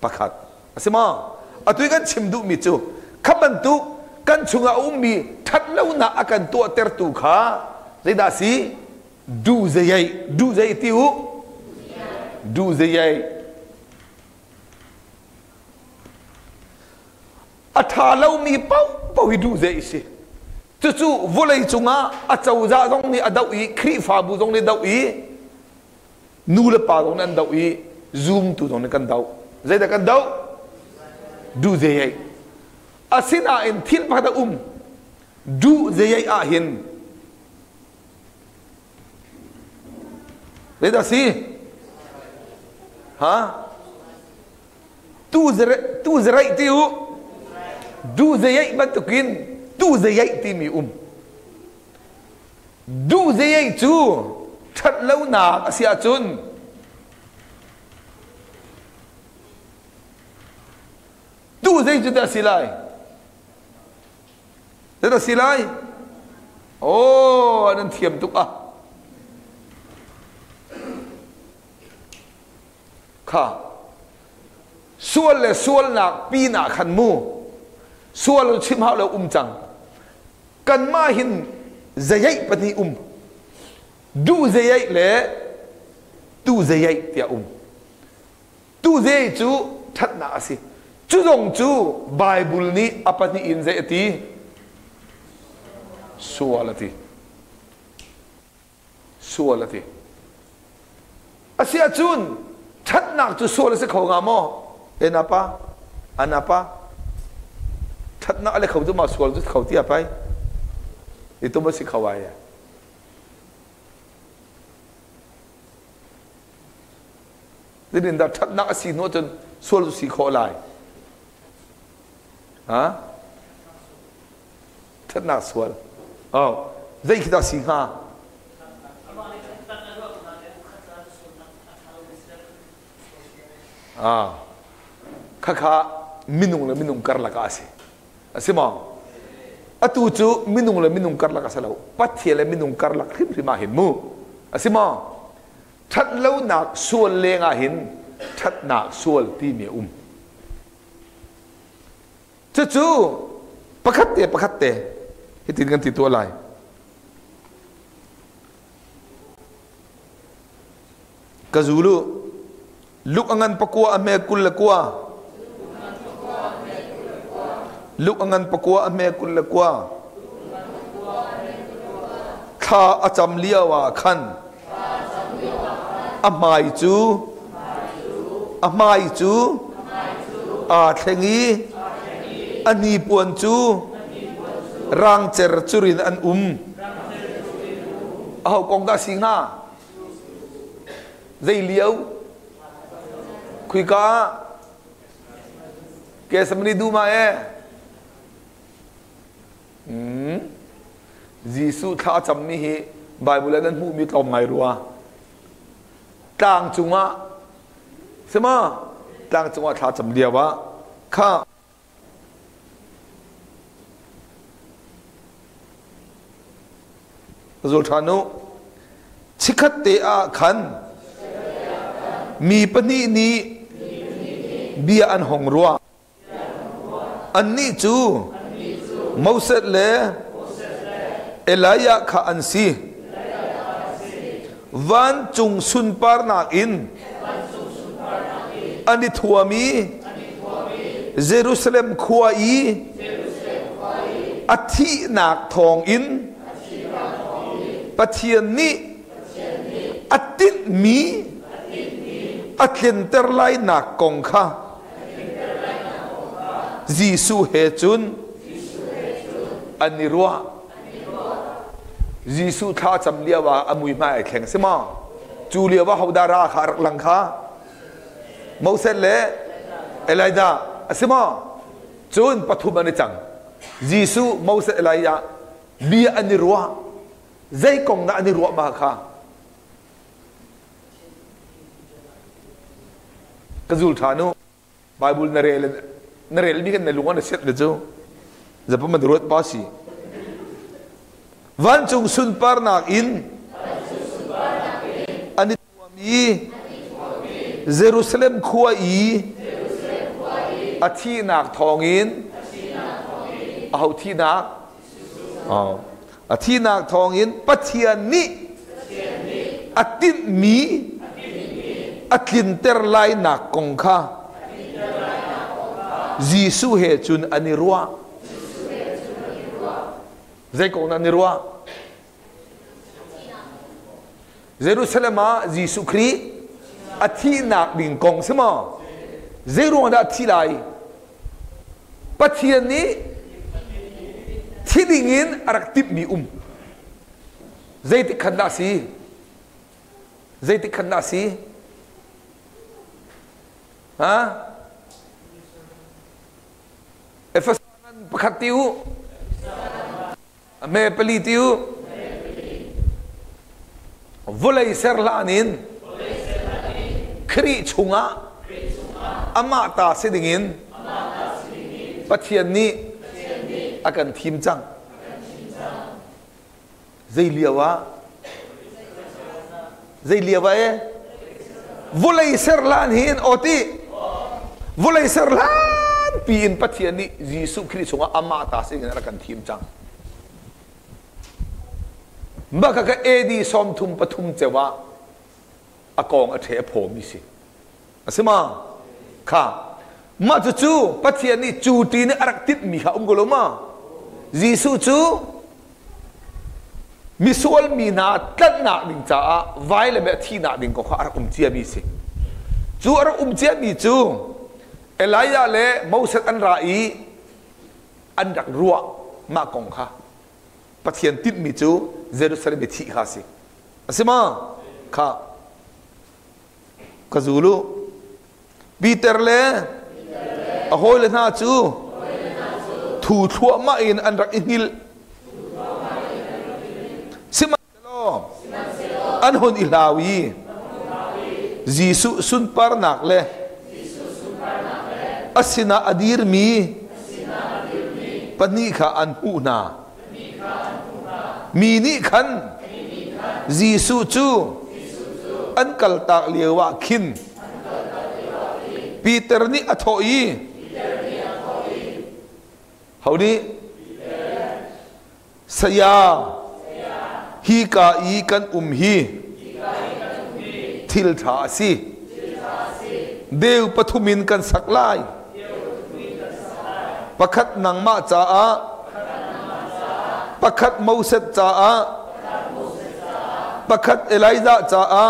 pakhat asima atui kan chimdu mi khắp khaban tu kan chunga ummi that lo na akan to ter tu khá zai da si du zai yai du zai tiu du zai yai à thà lâu mi bao bao hi du zai si vô chu volei chunga à chau za dòng ni à dau ý khri fa bu dòng ni dau ý nu le pa dong nan dau i zoom tu dong ni kan dau zai da kan dau du zai yai asina in thil pada um du zeyai a hin Leda si ha tu zere tu zerai ti u du zeyai batukin tu zeyai ti mi um du zeyai chu that lâu na asia chun. Tu zey chu da silai thế là xì lai ô, anh thiềm tục à. Khá xuân le xuân là pi nà khăn mu. Xuân chim hao là um chẳng cần ma hin zayai pani um du zayai le tu zayai tia um. Tu zayai chu that na asi. Chu dong chu bible ni apani in zai ti sualati sualati asia chun that nak chu sual se khau nga mo. Enapa anapa that na ale khau tu ma sual chu khau ti apai itu e ma si nên ya din da that na si no chun xì khó lại. Hả? Ha that na sual dây khi ta xì ha. À khá khá minung là minung kar laka ase asima atu chú minung là minung kar laka salo pathia là minung kar lak him rima hin mu mà that lo nak sual le nga hin that nak sual ti mi um. Chu chu pakhat te pakhat te hitin kan ti tu lai kazulu luk angan pakua ame kul lakwa luk angan pakua ame kul lakwa kha acham liawa khăn amai chu. Amai chu. A thengi ani puan chu. Rang cher churin an um. A ho kong da sing na zai liễu khui ka. Ke samni du ma e hmm. Jisu tha cham mi hi Bible dan mu mi tom ngai ruwa ต่างจุงะใช่ไหมต่างจุงะท่าจำเดียววะข้าสุธานุชิดเตอาขันมีปณีนี้เบียอันหงรัวอันนี้จูมอสเลเอลายะขาอันซี van chung sun par nak in. Ani thuami Jerusalem khua i. Athi nak thong in. Pathian ni. Atin mi. Atlin ter lai nak kong kha. Gisu he chun. Ani ruwa Giêsu tha chăm lia và amui mai e khen xem mà chú lia và hậu đà ra khả rắc lăng khá mẫu sen Elijah xem mà chun pathum anh chẳng Giêsu Moses Elijah bia anh ruwa dây công na anh ruwa mà khá cái dù thà nu. Bible nare nare bi cái này luôn anh xét là chứ giờ bấm mà ruột bác sĩ na rel van chung sun par nak in. Ani tuami jerusalem khuwa i. Athi nak thong in. Au thi nak. Oh athi nak thong in. Pathian ni. Atin mi. Atlin ter lai nak kong kha. Gisu he chun ani ruwa zai kong na nirwa Jerusalem a Gisu Kri athi nak ding kong sima. Zero ruwa da athi lai pathian ni thi ding in arak tip mi um. Zai ti khanda si zai ti khanda si ha? Efesanan pakat tiu me pali tiu vulai ser lanin kri chunga ama ta sidingin. Pathian ni akan thim chang zai liawa zai liawa e? Vulai ser lan hin oti? Vulai ser lan pathian ni Jesu Christ sunga ama ta se ngana thim chang bác cái edi som thum pathum chewa akong a the pho mi si asima kha ma chu chu pathian ni chu ti ni arak tit mi ha um goloma Jesu chu mi sual mi na tlat na ding cha a vai le be thi na ding ko kha arak um chia mi si chu arak um chia mi chu Elijah le Moses an rai an đặc ruwa ma kong kha pathian tit mi chu Jerusalem be thi kha si asima kha kazulu Peter le a hoi le na chu thu thua ma in an rak ingil sima lo an hon ilawi Jisu sun par nak le asina adir mi pani kha an hu na มีนี่ขันจีสูจูอันกัลตากเลียววะคินปีเตอร์นี่อัทโอีเฮานี้สยาฮีกาอีกันอุมฮีทิลทาซีเดวปทุมินกันสักไลประคัดนังมาจ้า pakhat mauset cha a pakhat elijah cha a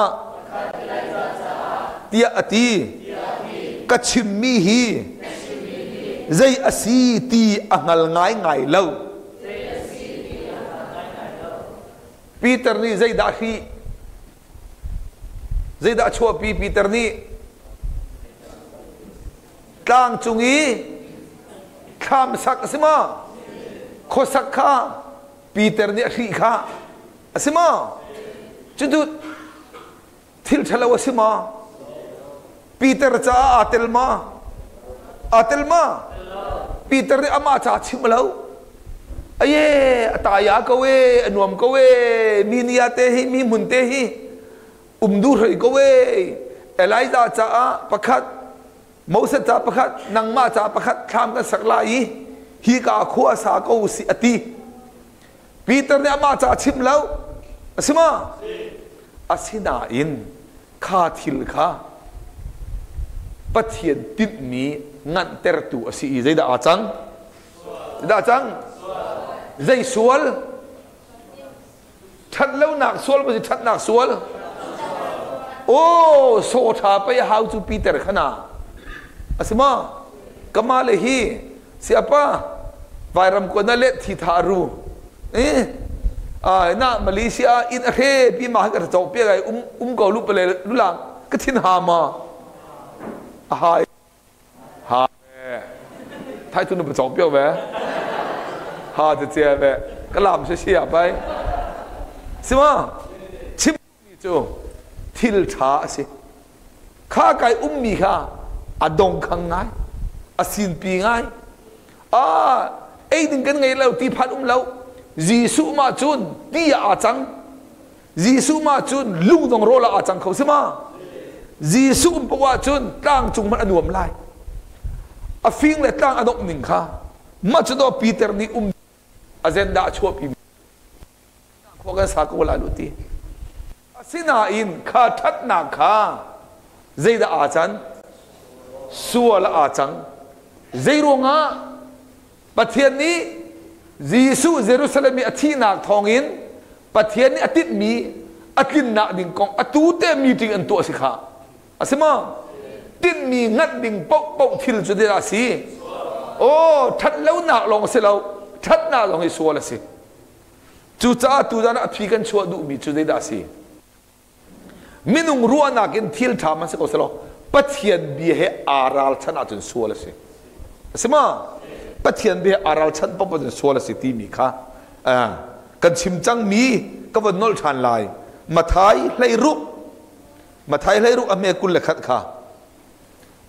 tia ati kachim mi hi zai asi ti angal ngai ngai lo Peter ni zai da khi zai da chua pi Peter ni. Tang chungi. Kham sak sima. Khosak kha. Peter ni khi kha asima chudu thil thalaw asima Peter cha atel ma atel ma Peter ni ama cha chimlau aye ataya ko anuam ko we minia te hi mi mun te hi umdu rei ko we Elijah cha pakhat Moses cha pakhat nangma cha pakhat tham ka sakla saklai hi ka khua sa ko si ati Peter ne ama cha chim lau asima asina in kha thil kha. Pathian tit mi ngan ter tu asi i zai da achang da achang zai sual thật lâu nạc sual mà thật nạc suol. Ô so tha pe how to peter khana asma kamale hi. Siapa vairam ko na le thi tharu eh à na malaysia in a he pi ma ka chau pe gai um um ko lu pele lu lang ka thin ha ma a hai ha thai tu nu chau pe ve ha de chia ve ka lam se sia pai sima chim ni chu thil tha si kha kai um mi kha adong khang ngai asin pi ngai a ei ding kan ngai lo ti phat um lo Giêsu ma chun ti a chang su ma chun lung dong ro la a chang ma. Sima su um wa chun tang chung man anuam lai a phing le tang adok ning kha. Ma chu do Peter ni um. Agenda chua pi ko gan sa ko la luti asina in kha that na kha. Zai da a chan suwa la a chang zai ro nga pathian ni jisu jerusalem mi athi nak thong in pathian ni atit mi atlin na ding kong atu te meeting an to sikha asima tin mi ngat ding pok pok thil chu de si o that lo na long se lo thắt na long hi suwa la si chu cha tu da na phi kan chua du mi chu de da si minung ruwa na kin thil tha ma se ko selo pathian bi he aral chana chun suwa la si asima ปะเทียนเบอาราชันปะปนสวลสิตีมีค่ะอ่ากันชิมจังมีก็วันนอลชันลายมาไทยไลรุมาไทยไลรุอเมกุลเลขัดค่ะ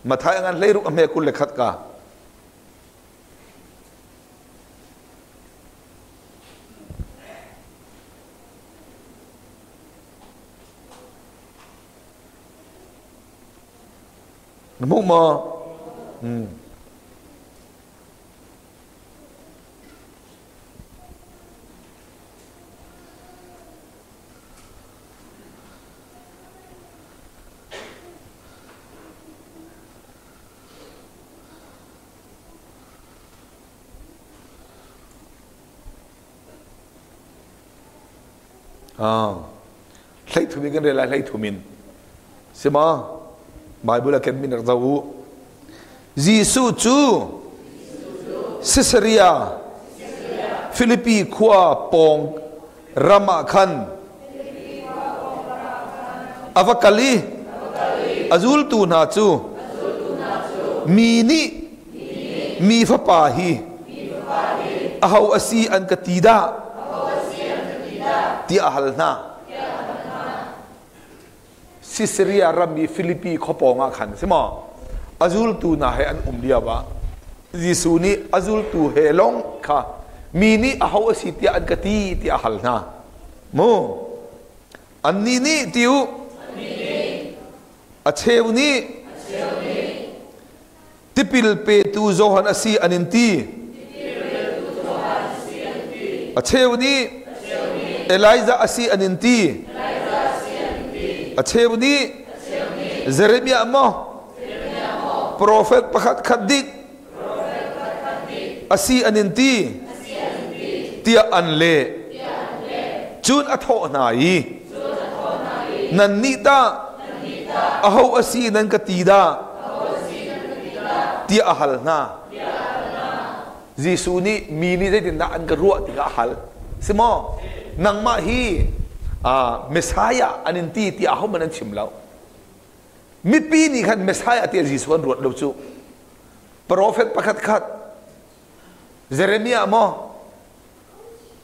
มาไทยงานไลรุอเมกุลเลขัดค่ะมุมมอืม à lấy thủ mình cái này là lấy thủ mình xem mà. Bible mình đặt dấu Giêsu chú. Caesarea Philippi qua pong Rama khan. Avakali. Azul tu na chu Mi ni Mi fa pa hi. Ahau asi an katida Ti ahal na Caesarea rami, Philippi, khoponga khan. Sima azul tu na he an umdia ba. Jisu ni azul tu he long kha. Mi ni a hawa si ti an kati ti a hal na mo an ni ni tiu. A cheu ni. Tipil pe tu zohan asi anin ti a cheu ni. Eliza asi anin ti Zeremia ni Jeremia mo. Prophet pakhat khadik asi anin ti tia an le chun atho Nai. Yi nan ni ta aho asi nan ka ti da tia ahal na. Jisu ni mi ni dai din da an ka ruwa ti ka ahal. Simo. Nang ma hi à Messiah anh in ti ti anh chim lau. Mi pi ni khan Messiah ti Jesus an ruột đâu chu prophet pakhat khat Jeremiah mo.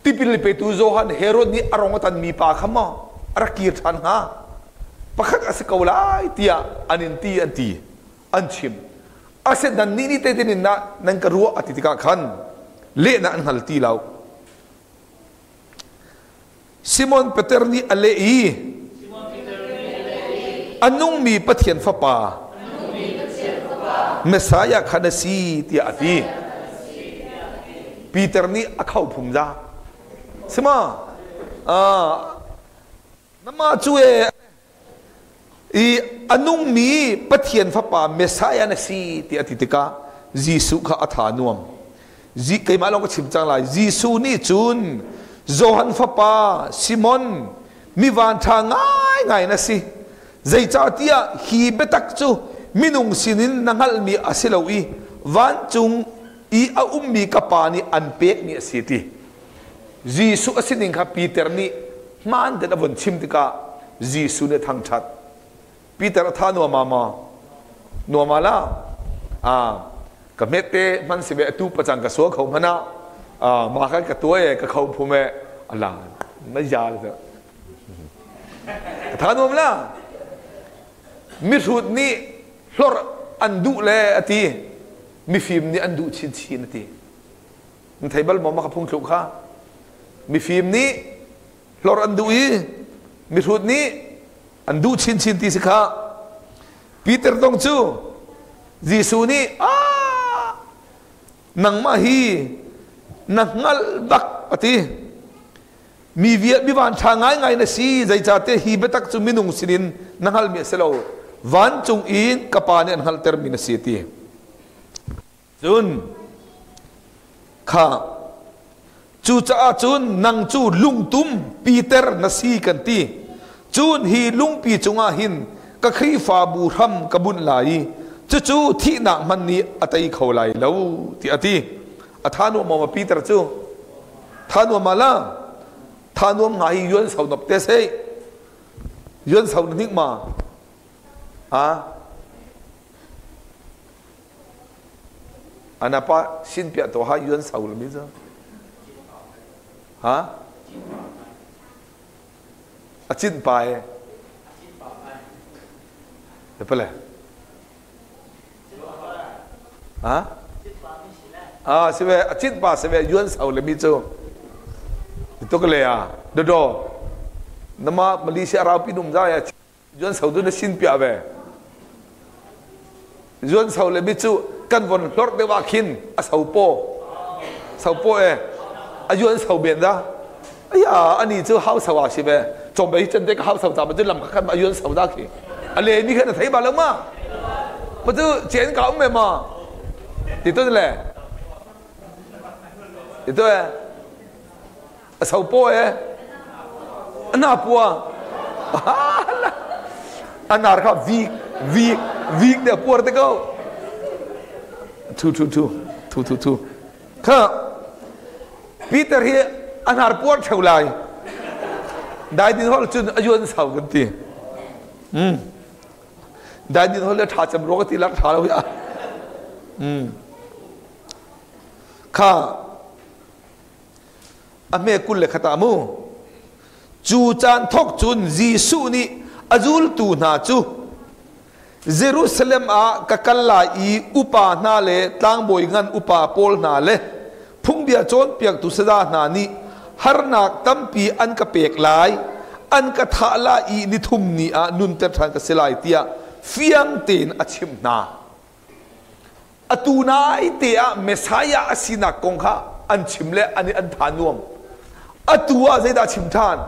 Tipil pe tu zohan Herod ni arongatan mi pa khamo arakir than ha. Pakhat ase kaulai tia anin ti an ti an chim ase nan ni ni te tin na nan ka ruwa atitika khan. Le na an hal ti lau Simon Peter ni alei. Anung mi pathian fa pa. Messiah khanasi ti ati. Peter ni akhau phum ja sima à nama chu e, i anung mi pathian fa pa Messiah na si ti ati tika Jisu kha atha nuam. Ji kai ma long chim chang lai. Jisu ni chun Johan Fapa Simon, mi van tha ngai ngai na si. Zai cha tia hi betak chu minung sinin nangal mi asilawi van chung i a ummi kapani an pek ni asiti Jisu asining kha Peter ni, man de avon chim tika Jisu ne thang that. Peter tha no mama no mala a ka mete man sibe tu pachang ka so khau mana a ma khan ka toye ka khau phume ala ma ya le tha no mala mi thut ni hlor an du le ati mi phim ni an du chin chin ati thai bal mo ma ka phung thuk kha mi phim ni hlor an du i mi thut ni an du chin chin ti sikha Peter dong chu Jisu ni ah nang ma hi na ngal dak ati mi via mi van tha ngai ngai na si zai cha te hi betak chu minung sinin nangal mi selo van chung in kapa ne hal ter min si ti chun kha chu cha chun nang chu lung tum peter na si kan ti chun hi lung pi chunga hin ka khri fa bu ram ka bun lai chu chu thi na man ni atai khau lai lo ti ati athanu ma ma peter chu. Thanu ma la thanu ngai yuan sau nop te se. Yuan sau nik ma. Anh anapa sin pia to ha yuan sau le mi cha ha? A chin được không phải à sẽ về chín ba sẽ về yuan sau là mi chu, itu cái lệ à đồ đó nama Malaysia rau pinum ra ya yuan sau tu nó xin pia về. Yuan sau là mi chu, căn vốn lót để vào khin à sau po. Sau po e à yuan sau biển ra. Ấy à anh ấy chưa hao sau à sẽ về chuẩn bị chân đấy hao sau ta mà chứ làm cái căn mà yuan sau ra kì à lệ mi cái này thấy bà lắm mà mà chứ chén cáo mềm mà. Thì tôi lệ ये तो है असौपो है अनापुआ अनार का वीक वीक वीक दिन होल दिन होल a me kul le khata mu chu chan thok chun jisu ni, azul tu na chu. Jerusalem a kakalla i upa na le tang tangboi ngan upa pol na le. Phung bia chon piak tu sada na ni. Har nak tampi an ka pek lai. An ka tha la i ni thum ni a nun te than ka selai tia. Fiang ten a chim na. Atuna ai te a mesaya asina kongha an chimle ani an thanuam atua zaida chim than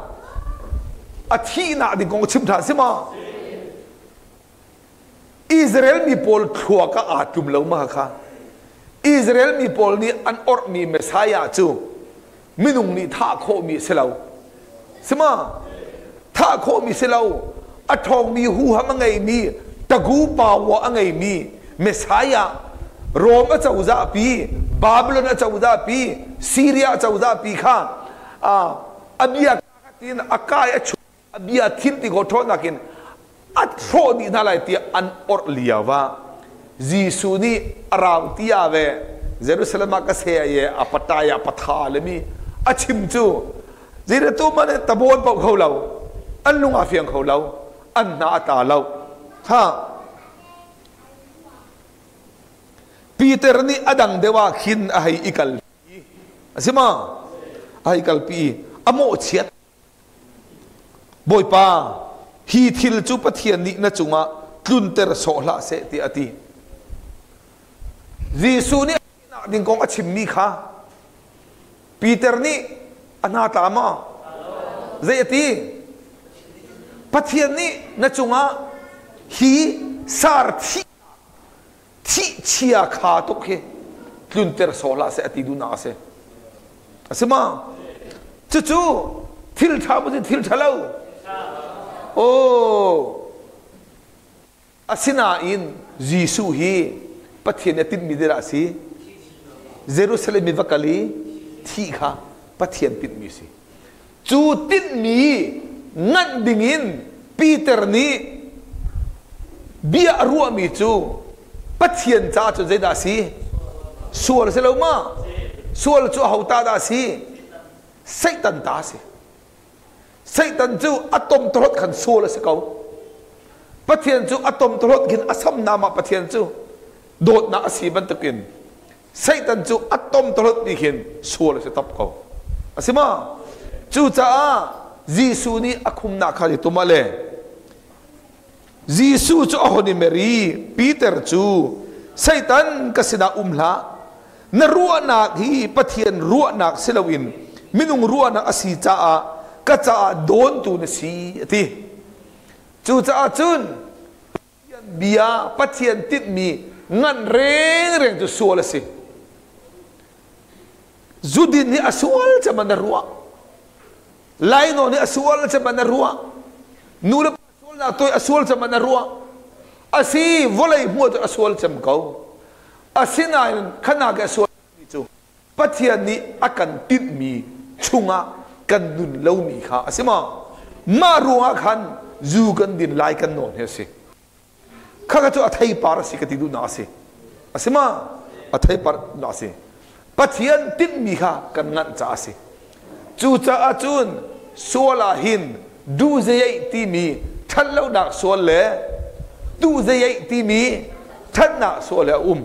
athina di kong chim than sima Israel mi pol thua ka atum lo ma kha. Israel mi pol ni an or mi mesaya chu minung ni tha kho mi selau sima tha kho mi selau a thong mi hu ha ngai mi. Ta gu pa wa angai mi. Messiah rom a chau pi. Babylon a chau pi. Syria a chau pi kha a abia tin akai a bia thil ti ko tho nakin at tho ni na lai ti an or liawa jisu ni arang ti ave jerusalem ka se ye apataya patha lemi achim chu zira tu mane tabon pau khau lau an lunga fiang khau lau an na ta ai kalpi pi amo chiat boy pa, hi thil chu pathian ni na chunga tlun ter so la se ti ati jisu ni na ding kong achim mi kha peter ni ana à ta ma zai ati pathian ni na chunga hi sar thi thi chia kha to ke tlun ter so la se ati du na se asima chu chu. Thil tha bu thil thalau ô asina in jisu hi, pathian tin mi dira si. Jerusalem mi vakali, thi kha pathian tin mi si. Chu tin mi ngan dingin peter ni. Bia ruwa mi chu, pathian cha chu zeda si. Sual se lo ma. Sual chu hauta da si? Satan ta si. Satan chu atom trot khan sola se kau. Pathian chu atom trot gin asam nama pathian chu dot na asi ban takin Satan chu atom trot ni khin sola se tap kau. Asima? Chu cha a Jisu ni akhum na khali tumale Jisu chu ahoni Mary Peter chu Satan kasina umla na ruwa nak hi pathian ruwa nak silawin. Minung ruwa na asi cha a ka cha don tu na si ati chu cha chun. Bia pathian tit mi, ngan reng reng tu sual si. Zudin ni asual cha man ruwa laino ni asual cha man ruwa nula asual na toy asual cha man ruwa asi volai mu tu asual cham kau asina khana ke so ni chu. Pathian ni akan tit mi chunga kan nun lo mi kha. Asima, ma ruwa khan zu kan din lai kan non he se kha ka chu athai par si ka ti du na se asima, athai par na se pathian tit mi kha kan ngan cha se chu cha a chun suala hin, du ze yai ti mi, thal lo dak sual le, du ze yai ti mi than na sual le um.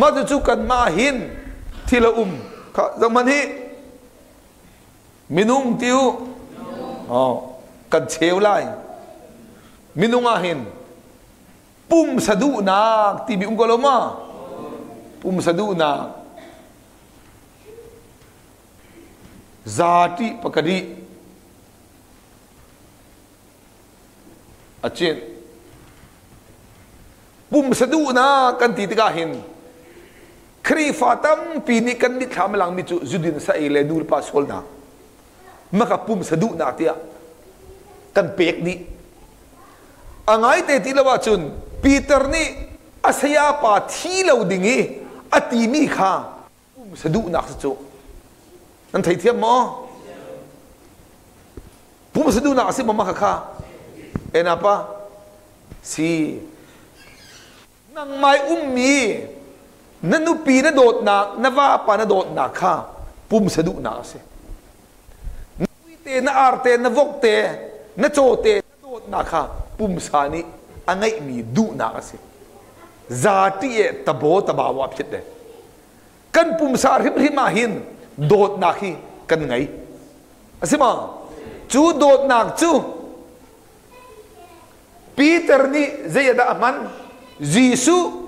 Ma chu kan ma hin thila um kha zaman hi minung tiu oh kan cheu lai minung ahin pum sadu na ti bi ungoloma pum sadu na zati pakadi achin pum sadu na kan ti tiga hin kri fatam pini ni thamalang mi chu zudin sa ile nur pa na. Maka pum sadu na tia kan pek ni. Angai te ti lawa chun peter ni asaya pa thi lo dingi ati mi kha. Pum sadu na chu. Nan thai mo? Pum sadu na si mama kha. Ena pa? Si nang mai ummi nanu pi na dot na na va pa na dot na kha. Pum sadu na se. Te, na arte na vok te, na cho te, na dot na kha. Pum sa ni angai mi du na ka se zati e tabo taba wa phit de. Kan pum sa rim rim ma hin dot na khi, kan ngai asima chu dot na chu. Peter ni zayada aman Jisu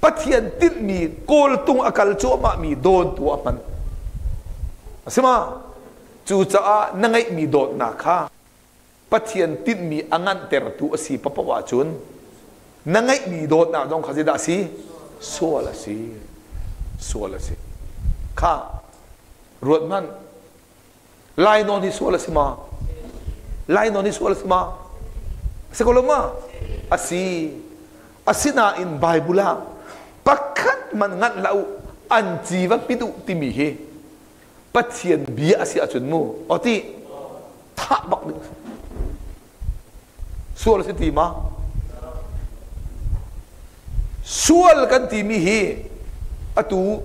pathian tin mi, kol tung akal chu ma mi don tu apan asima, chu cha na ngai mi dot na kha. Pathian tin mi angan ter tu asi papawa chun. Nangai mi dot na dong khazida si suala si suala si kha ruột man, lai non hi suala si ma lai non hi suala si ma? Sekoloma asi asina in bible pakhat man ngat lau, an jiwa pidu timi he. Pathian bia asi achun mu. Oti tha bak ni. Sual si ti ma sual kan ti mi hi atu,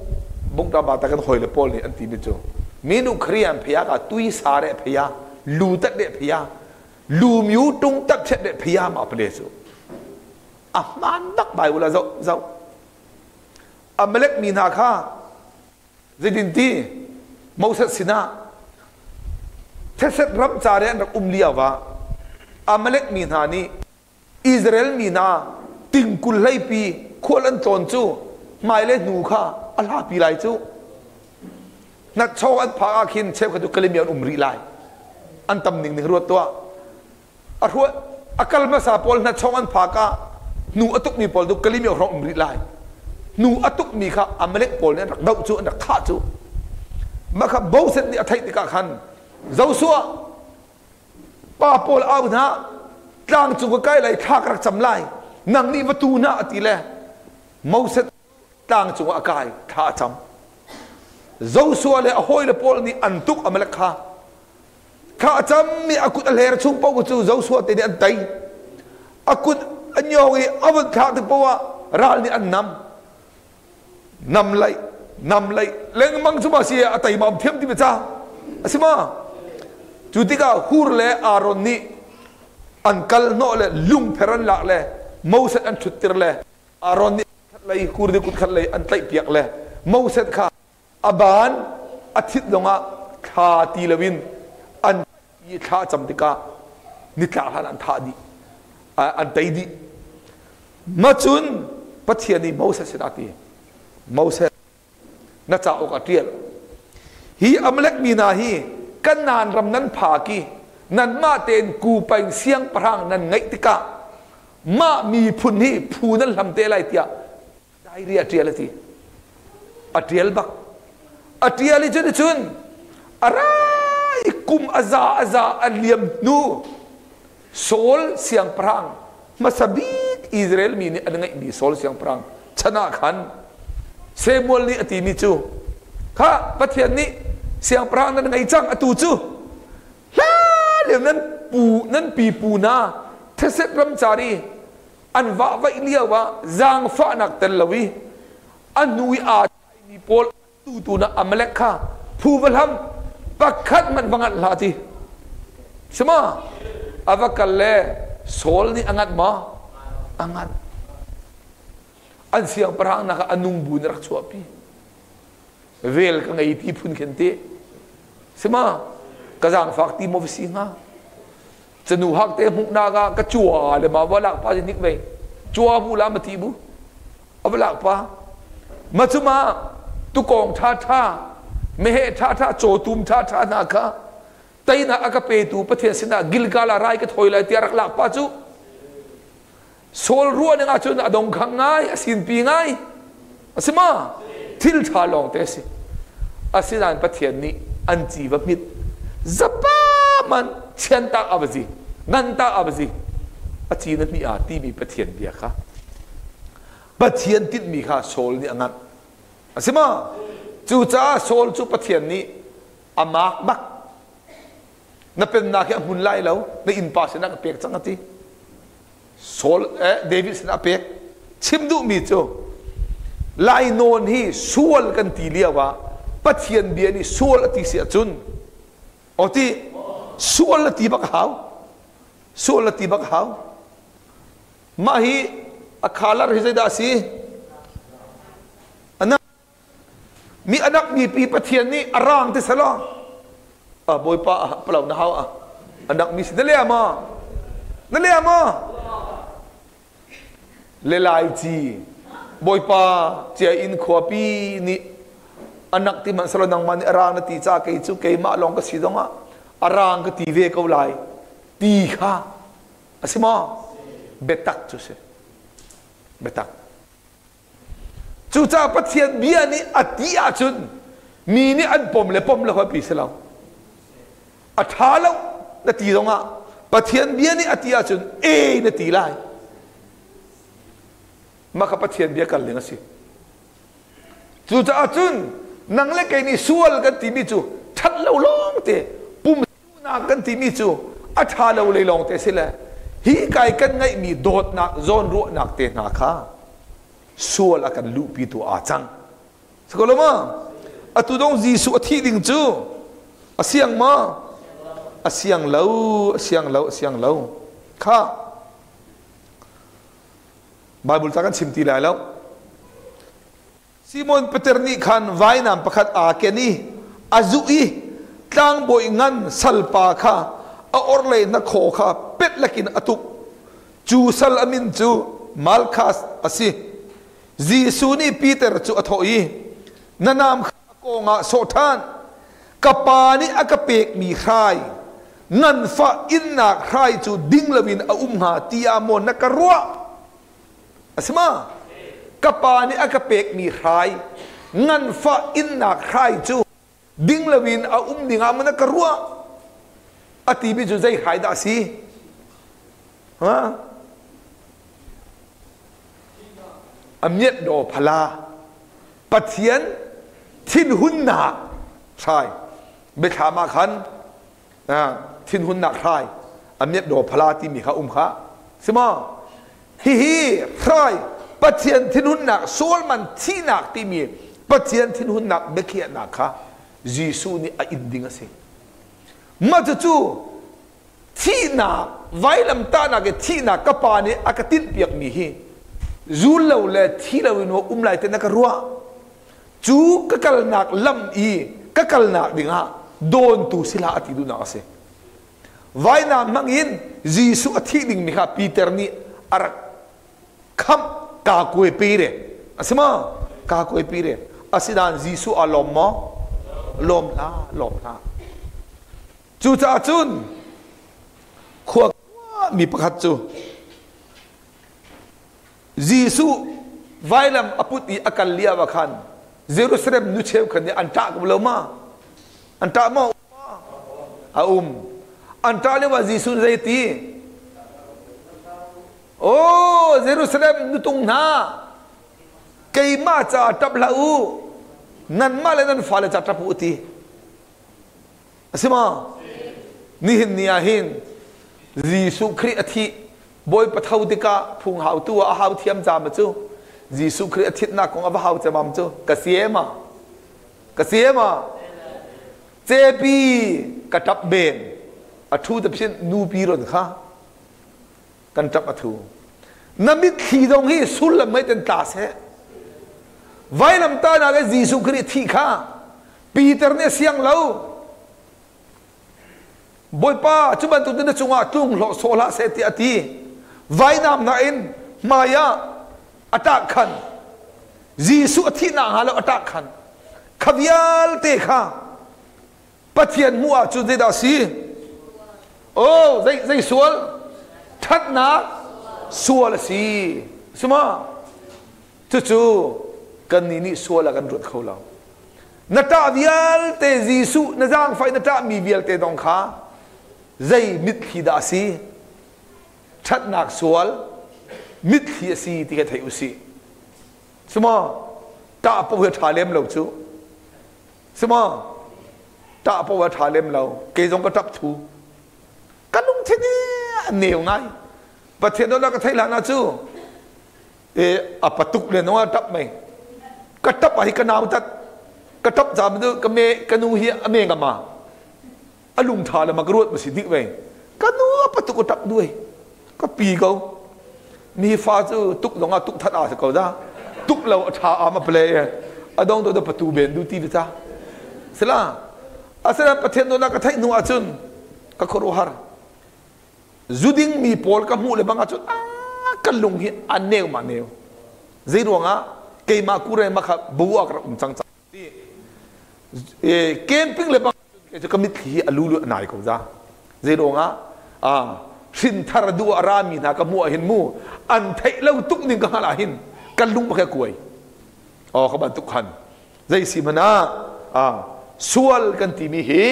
bong ta ba ta kan hoile pol ni an ti mi chu minu khriam phia ka tui sare phia, lu tat de phia, lu miu tung tat chet de phia ma ple chu a man dak bai wala zo zo อเมเลกมีนาคาจดินทีมูสัสินาเทศรับจาเรนรักอุมเลียวะอเมเลกมีนานีอิสราเอลมีนาติงกุลไลปีขวลันตอนจูไม่เลนูค่ะอลาปีไลจูนัดชว์อันพาอาคินเชฟขัตุกลิมียนอุมรีไลอันตำหนิงหนึ่งรัวตัวอัลหัวอักลมาซาพอลนัดชว์อันพากาหนูอตุกนีพอลดุกลิมียนรองอุมรีไล nu atuk ni kha amalek pol ne rak dau chu an rak tha chu. Ma kha bo set ni athai ti ka khan. Zau suwa pa pol au na, tlang chu ka kai lai thak rak cham lai. Nang ni watu na ati le. Mo set, tlang chu ka kai, tha cham. Zau suwa le hoi le pol ni antuk amalek kha. Kha cham mi akut al her chung pau chu, zau suwa te ni an tai. Akut anyong i awan kha te pawa ral ni an nam nam lại nam lại lên mang chu ma si atai à, mam thiam à, ti cha asima chu ti ka hur lệ aron à, ni an cal no lệ lung pheran lạc lệ mâu set anh chút tir lệ aron ni lấy hur đi cút khat lai an tai piak lệ mâu set kha. Aban athit á kha ti lawin an yi kha cham ti ka ni tla han thà tha à an tai đi, mà chun pathian đi mo set sẽ ati mo moses na cha ok atiel hi amlek mi na hi kan nan ram nan pha ki nan ma ten ku pain siang parang nan ngai tika ma mi phun hi phu nan lam te lai tia diary atiel ti atiel bak atiali chun chun. Arai kum aza aza aliam nu. Sol siang parang masabit israel mi ni anangai mi sol siang parang chana khan. Samuel ni ati mi chu kha pathian ni siang prang nan ngai chang atu chu la le nan pu nan pi pu na. Theset ram chari an va va ilia wa zang fa nak tel lawi an nui a ni pol tu tu na amalek kha phu valam pakhat man bangat lati sama avakal le sol ni angat ma? Angat an siang parang naka anung bu na rakchua pi vel ka ngai ti phun kente sima kazang fak ti mo visi nga. Chanu hak te muk na ga ka chua le ma wala pa nik ve chua bu la ma ti bu. Awala pa. Ma chuma tu kong tha tha me he tha tha cho tum tha tha na ka. Tai na aka pe tu pathe sina gilgala rai ka thoi lai ti rak la pa chu สโซลรัวเนึงอาจจะอดงขังง่ายสินปีง่ายอาสิมาทิลทาลองเตสิอาสิลานปะเทีนี้อันจีบมิดจะป้ามันเชียนตาอับจีนันตาอับจีอาจีนั้นมีอาที่มีปะเทีเบียค่ะปะเทียติดมีค่ะโซลนี่อันนั้นอาสิมาจูจ้าโซลจูปะเทีนี้อามากบักนั่นเป็นนาแค่หุ่นไล่แล้วในอินปาสนักเปียกจังกะที sol eh david sin apek chimdu mi chu lai non hi sual kan ti liawa pathian bia ni sual ati se chun. Oti sual ati bak hau sual ati bak hau ma hi akhalar hi da si. Anak mi anak mi pi pathian ni arang te salo a boy pa palaw na hau a. Anak mi si dali ama dali ama le lai chi boy pa che in khwa pi ni anak ti man salo nang man arang na ti cha ke chu ke ma long ka si donga arang ka ti ve ko lai. Ti kha. Asima betak chu se. Betak. Chu cha pathian bia ni ati a chun. Mi ni an pom le pom le ho pi selo a tha lo na ti donga pathian bia ni ati a chun. E na ti lai maka pathian bia kal lenga si chu cha achun năng lực cái này suy kan ti mi chu that lâu long thế, bùm na kan ti mi chu a lâu lấy long te sila. Hi cái kan ngay mi dot nak zon ru nak te na kha sual akan lu pi tu a chang sekoloma atu dong jisu athi ding chu asiang ma asiang lâu, asiang lâu, asiang lâu, kha bible ta kan simti lai lo. Simon Peter ni khan vai nam pakhat a ke ni. Azui tlang boi ngan salpa kha. A orle na kho kha, pet lakin atuk chu sal amin chu malkhas asi. Jisu ni peter chu athoi nanam ko nga so than. Kapani akapek mi khai ngan fa inna khai chu dinglawin a um ha tia umha tiamon nakarwa asma kapani akapek mi khai ngan fa inna khai chu dinglawin a um dinga mana karwa ati bi chu zai khai da si ha amiet do phala pathian thin hun na sai be khama khan à thin hun na khai amiet do phala ti mi kha um kha sima hi hi khai pathian thin hun nak sol man thi nak ti mi pathian thin hun nak be khia nak kha. Jisu ni a inding ase ma chu chu thi na vai lam ta na ke thi na ka pa ni akatin piak mi hi. Zu lo le thi lo no um lai te na ka ruwa chu ka kal nak lam i, ka kal nak ding ha don tu sila ati du na ase vai na mangin jisu athi ding mi kha, peter ni arak khắp cả quê pi ar kham ka koi pire asma ka koi pire asidan jisu alom mo lom la lom la. Chú cha chun. Khuak mi pakhat chu jisu vailam aputi à à akal lia wa khan. Jerusalem nu cheu khan anta ko lo ma anta ma a um. Anta le wa jisu zai ti Ô, jerusalem nu tung na cây ma cha tap la u. Nan ma le nan fa le cha tap u ti. Asima ni hin nia à hin jisu khri à athi boy pathau tika phung hau tu a hau thiam cha ma chu jisu Christ athit na kong ava hau cha mam chu ka siema ka siema che pi ka tap ben a thu ta phin nu pi ron kha. Kan tap a thu namit khi dong hi sul lam mai ten ta se. Vai lam ta na ge jisu khri thi kha. Peter ne siang lo boy pa chuban tu tin chunga tung lo sola se ti ati vai nam na in maya, atak khan. Jisu athi na halo atak khan. Khavial te kha. Pathian mua chu de da si. Oh zai zai sual. That na sual si suma? Chu chu. Kan ni ni sual kan rut khau lao na ta vial te jisu na jang fai na ta mi vial te dong kha. Dây mit khi đã si. That nak sual. Mit khi si thấy ka thai usi mà ta po he tha lem chú, chu. Mà ta po wa tha lem lo ke jong ka tap thu. Thế này, ni ngay bà thiện đó là cái thấy là nó chứ? Ê à bà tục lên nó đắp mày. Cái đắp bà cái nào tắt cái đắp giảm nữa cái mẹ cái nu hiệp cái à, mẹ cái mà à lùng thà là mặc ruột mà xịt đi vậy, cái nu bà tục cái đuôi. Cái pì câu ni pha chứ tục nó ngà tục thật à sẽ cầu ra. Tục lâu thà à mà play à đông tôi đã bắt tu bền đu ti được ta. Sẽ à sẽ là bà thiện đó là cái thấy nu à chân cái khổ har zuding mi pol ka mu le banga chu a kan lung hi aneu ma neu zai ruanga ke ma kure ma kha bu kra um chang chang ti e camping le banga ke chu kamit hi alulu nai ko za zai ruanga a sin thar du arami na ka mu hin mu an thai lo tuk ning ka la hin kan lung ba ka kuai o ka ba tuk khan zai si mana a sual kan ti mi hi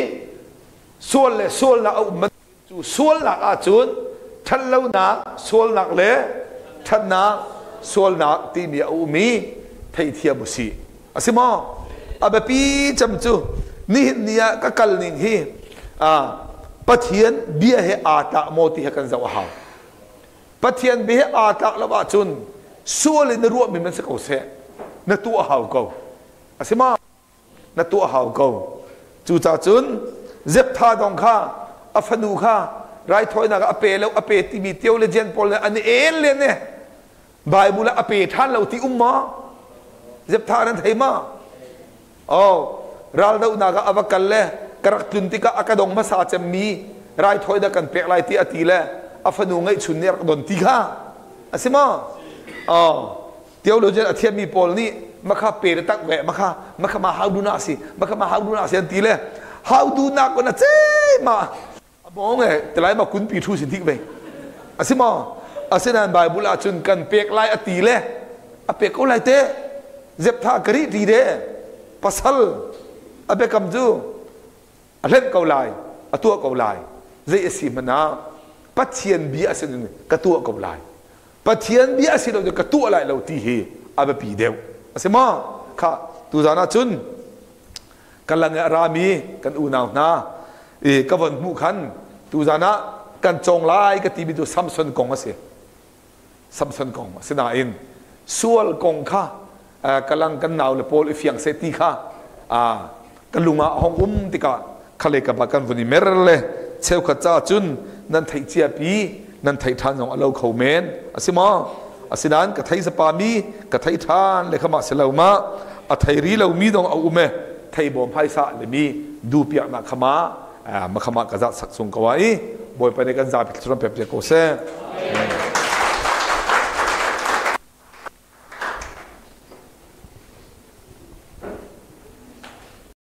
sual le sual na au tu sual nak a chun thal lo na sual nak le than na sual na ti mi u mi thei thia bu si à, asimo abapi à, cham chu, ni nia ka kal ning hi. À, a pathian bia he ata moti he kan zawa ha pathian bi he ata lawa chun sual in ruwa mi men se ko se na tu ha ko asima na tu ha ko chu cha chun zep tha dong kha. อเสนตัวหาวเกาอาสิมานตัวหาวเกาจูจ่าจุนเจ็บท่าดองข้าอฟนูข้าไรถอยนักอเปแล้วอเปติมีเตียวเลเจนปอลอันนี้เอ็นเลยเนี่ยบายบุละอเปท่านเราที่อุมมาเจ็บท่านั้นไทยมาโอ้รัลดาวนักอวกัลเล่กระตุนติกะอากาดงมาสาจมีไรถอยนักันเปรไรที่อติเล่อฟนูไงชุนเนี่ยกระดนติกาอาสิมาโอ๋อเตียวเลเจนอเทียมีปอลนี่มาข้าเปรตักแหวมาข้ามาข้ามาฮาวดูนาสิมาข้ามาฮาวดูนาสิอันตีเลฮาวดูนักก็นะเจ้มา bố nghe te lai ma kun pi thu mò, à be asima asinan bible a chun kan pek lai ati le a pek ko lai te zep tha kari ti de pasal abe kam ju a len ko lai a tu ko lai zai asi mana pathian bi asin ka tu ko lai pathian bi asin lo ka tu lai lo ti hi abe pi deu asima kha tu zana chun. Kan lang rami kan u na. E ka ตูจานะกันจงไล่ก็ตีบิดูซัมซุนกงสิซัมซุนกงสินาอินส่วนกงค่ะกำลังกันหนาวเลยโพลอีฟียงเซตีค่ะอ่ากันลุมาห้องอุ้มติกะขเลกับกันวันนี้เมรเลยเชลขจ้าจุนนั่นไทยเจียปีนั่นไทยทานของเราเขาเมนอสิมาอสินันกับไทยสปามีกับไทยทานเลยขมาเสลามาอไทยรีเรามีดองเอาอุเมไทยบอมไพศาเลยมีดูเปียกนักขมา à mà không mặc cái giặc sung cầu ấy bồi phải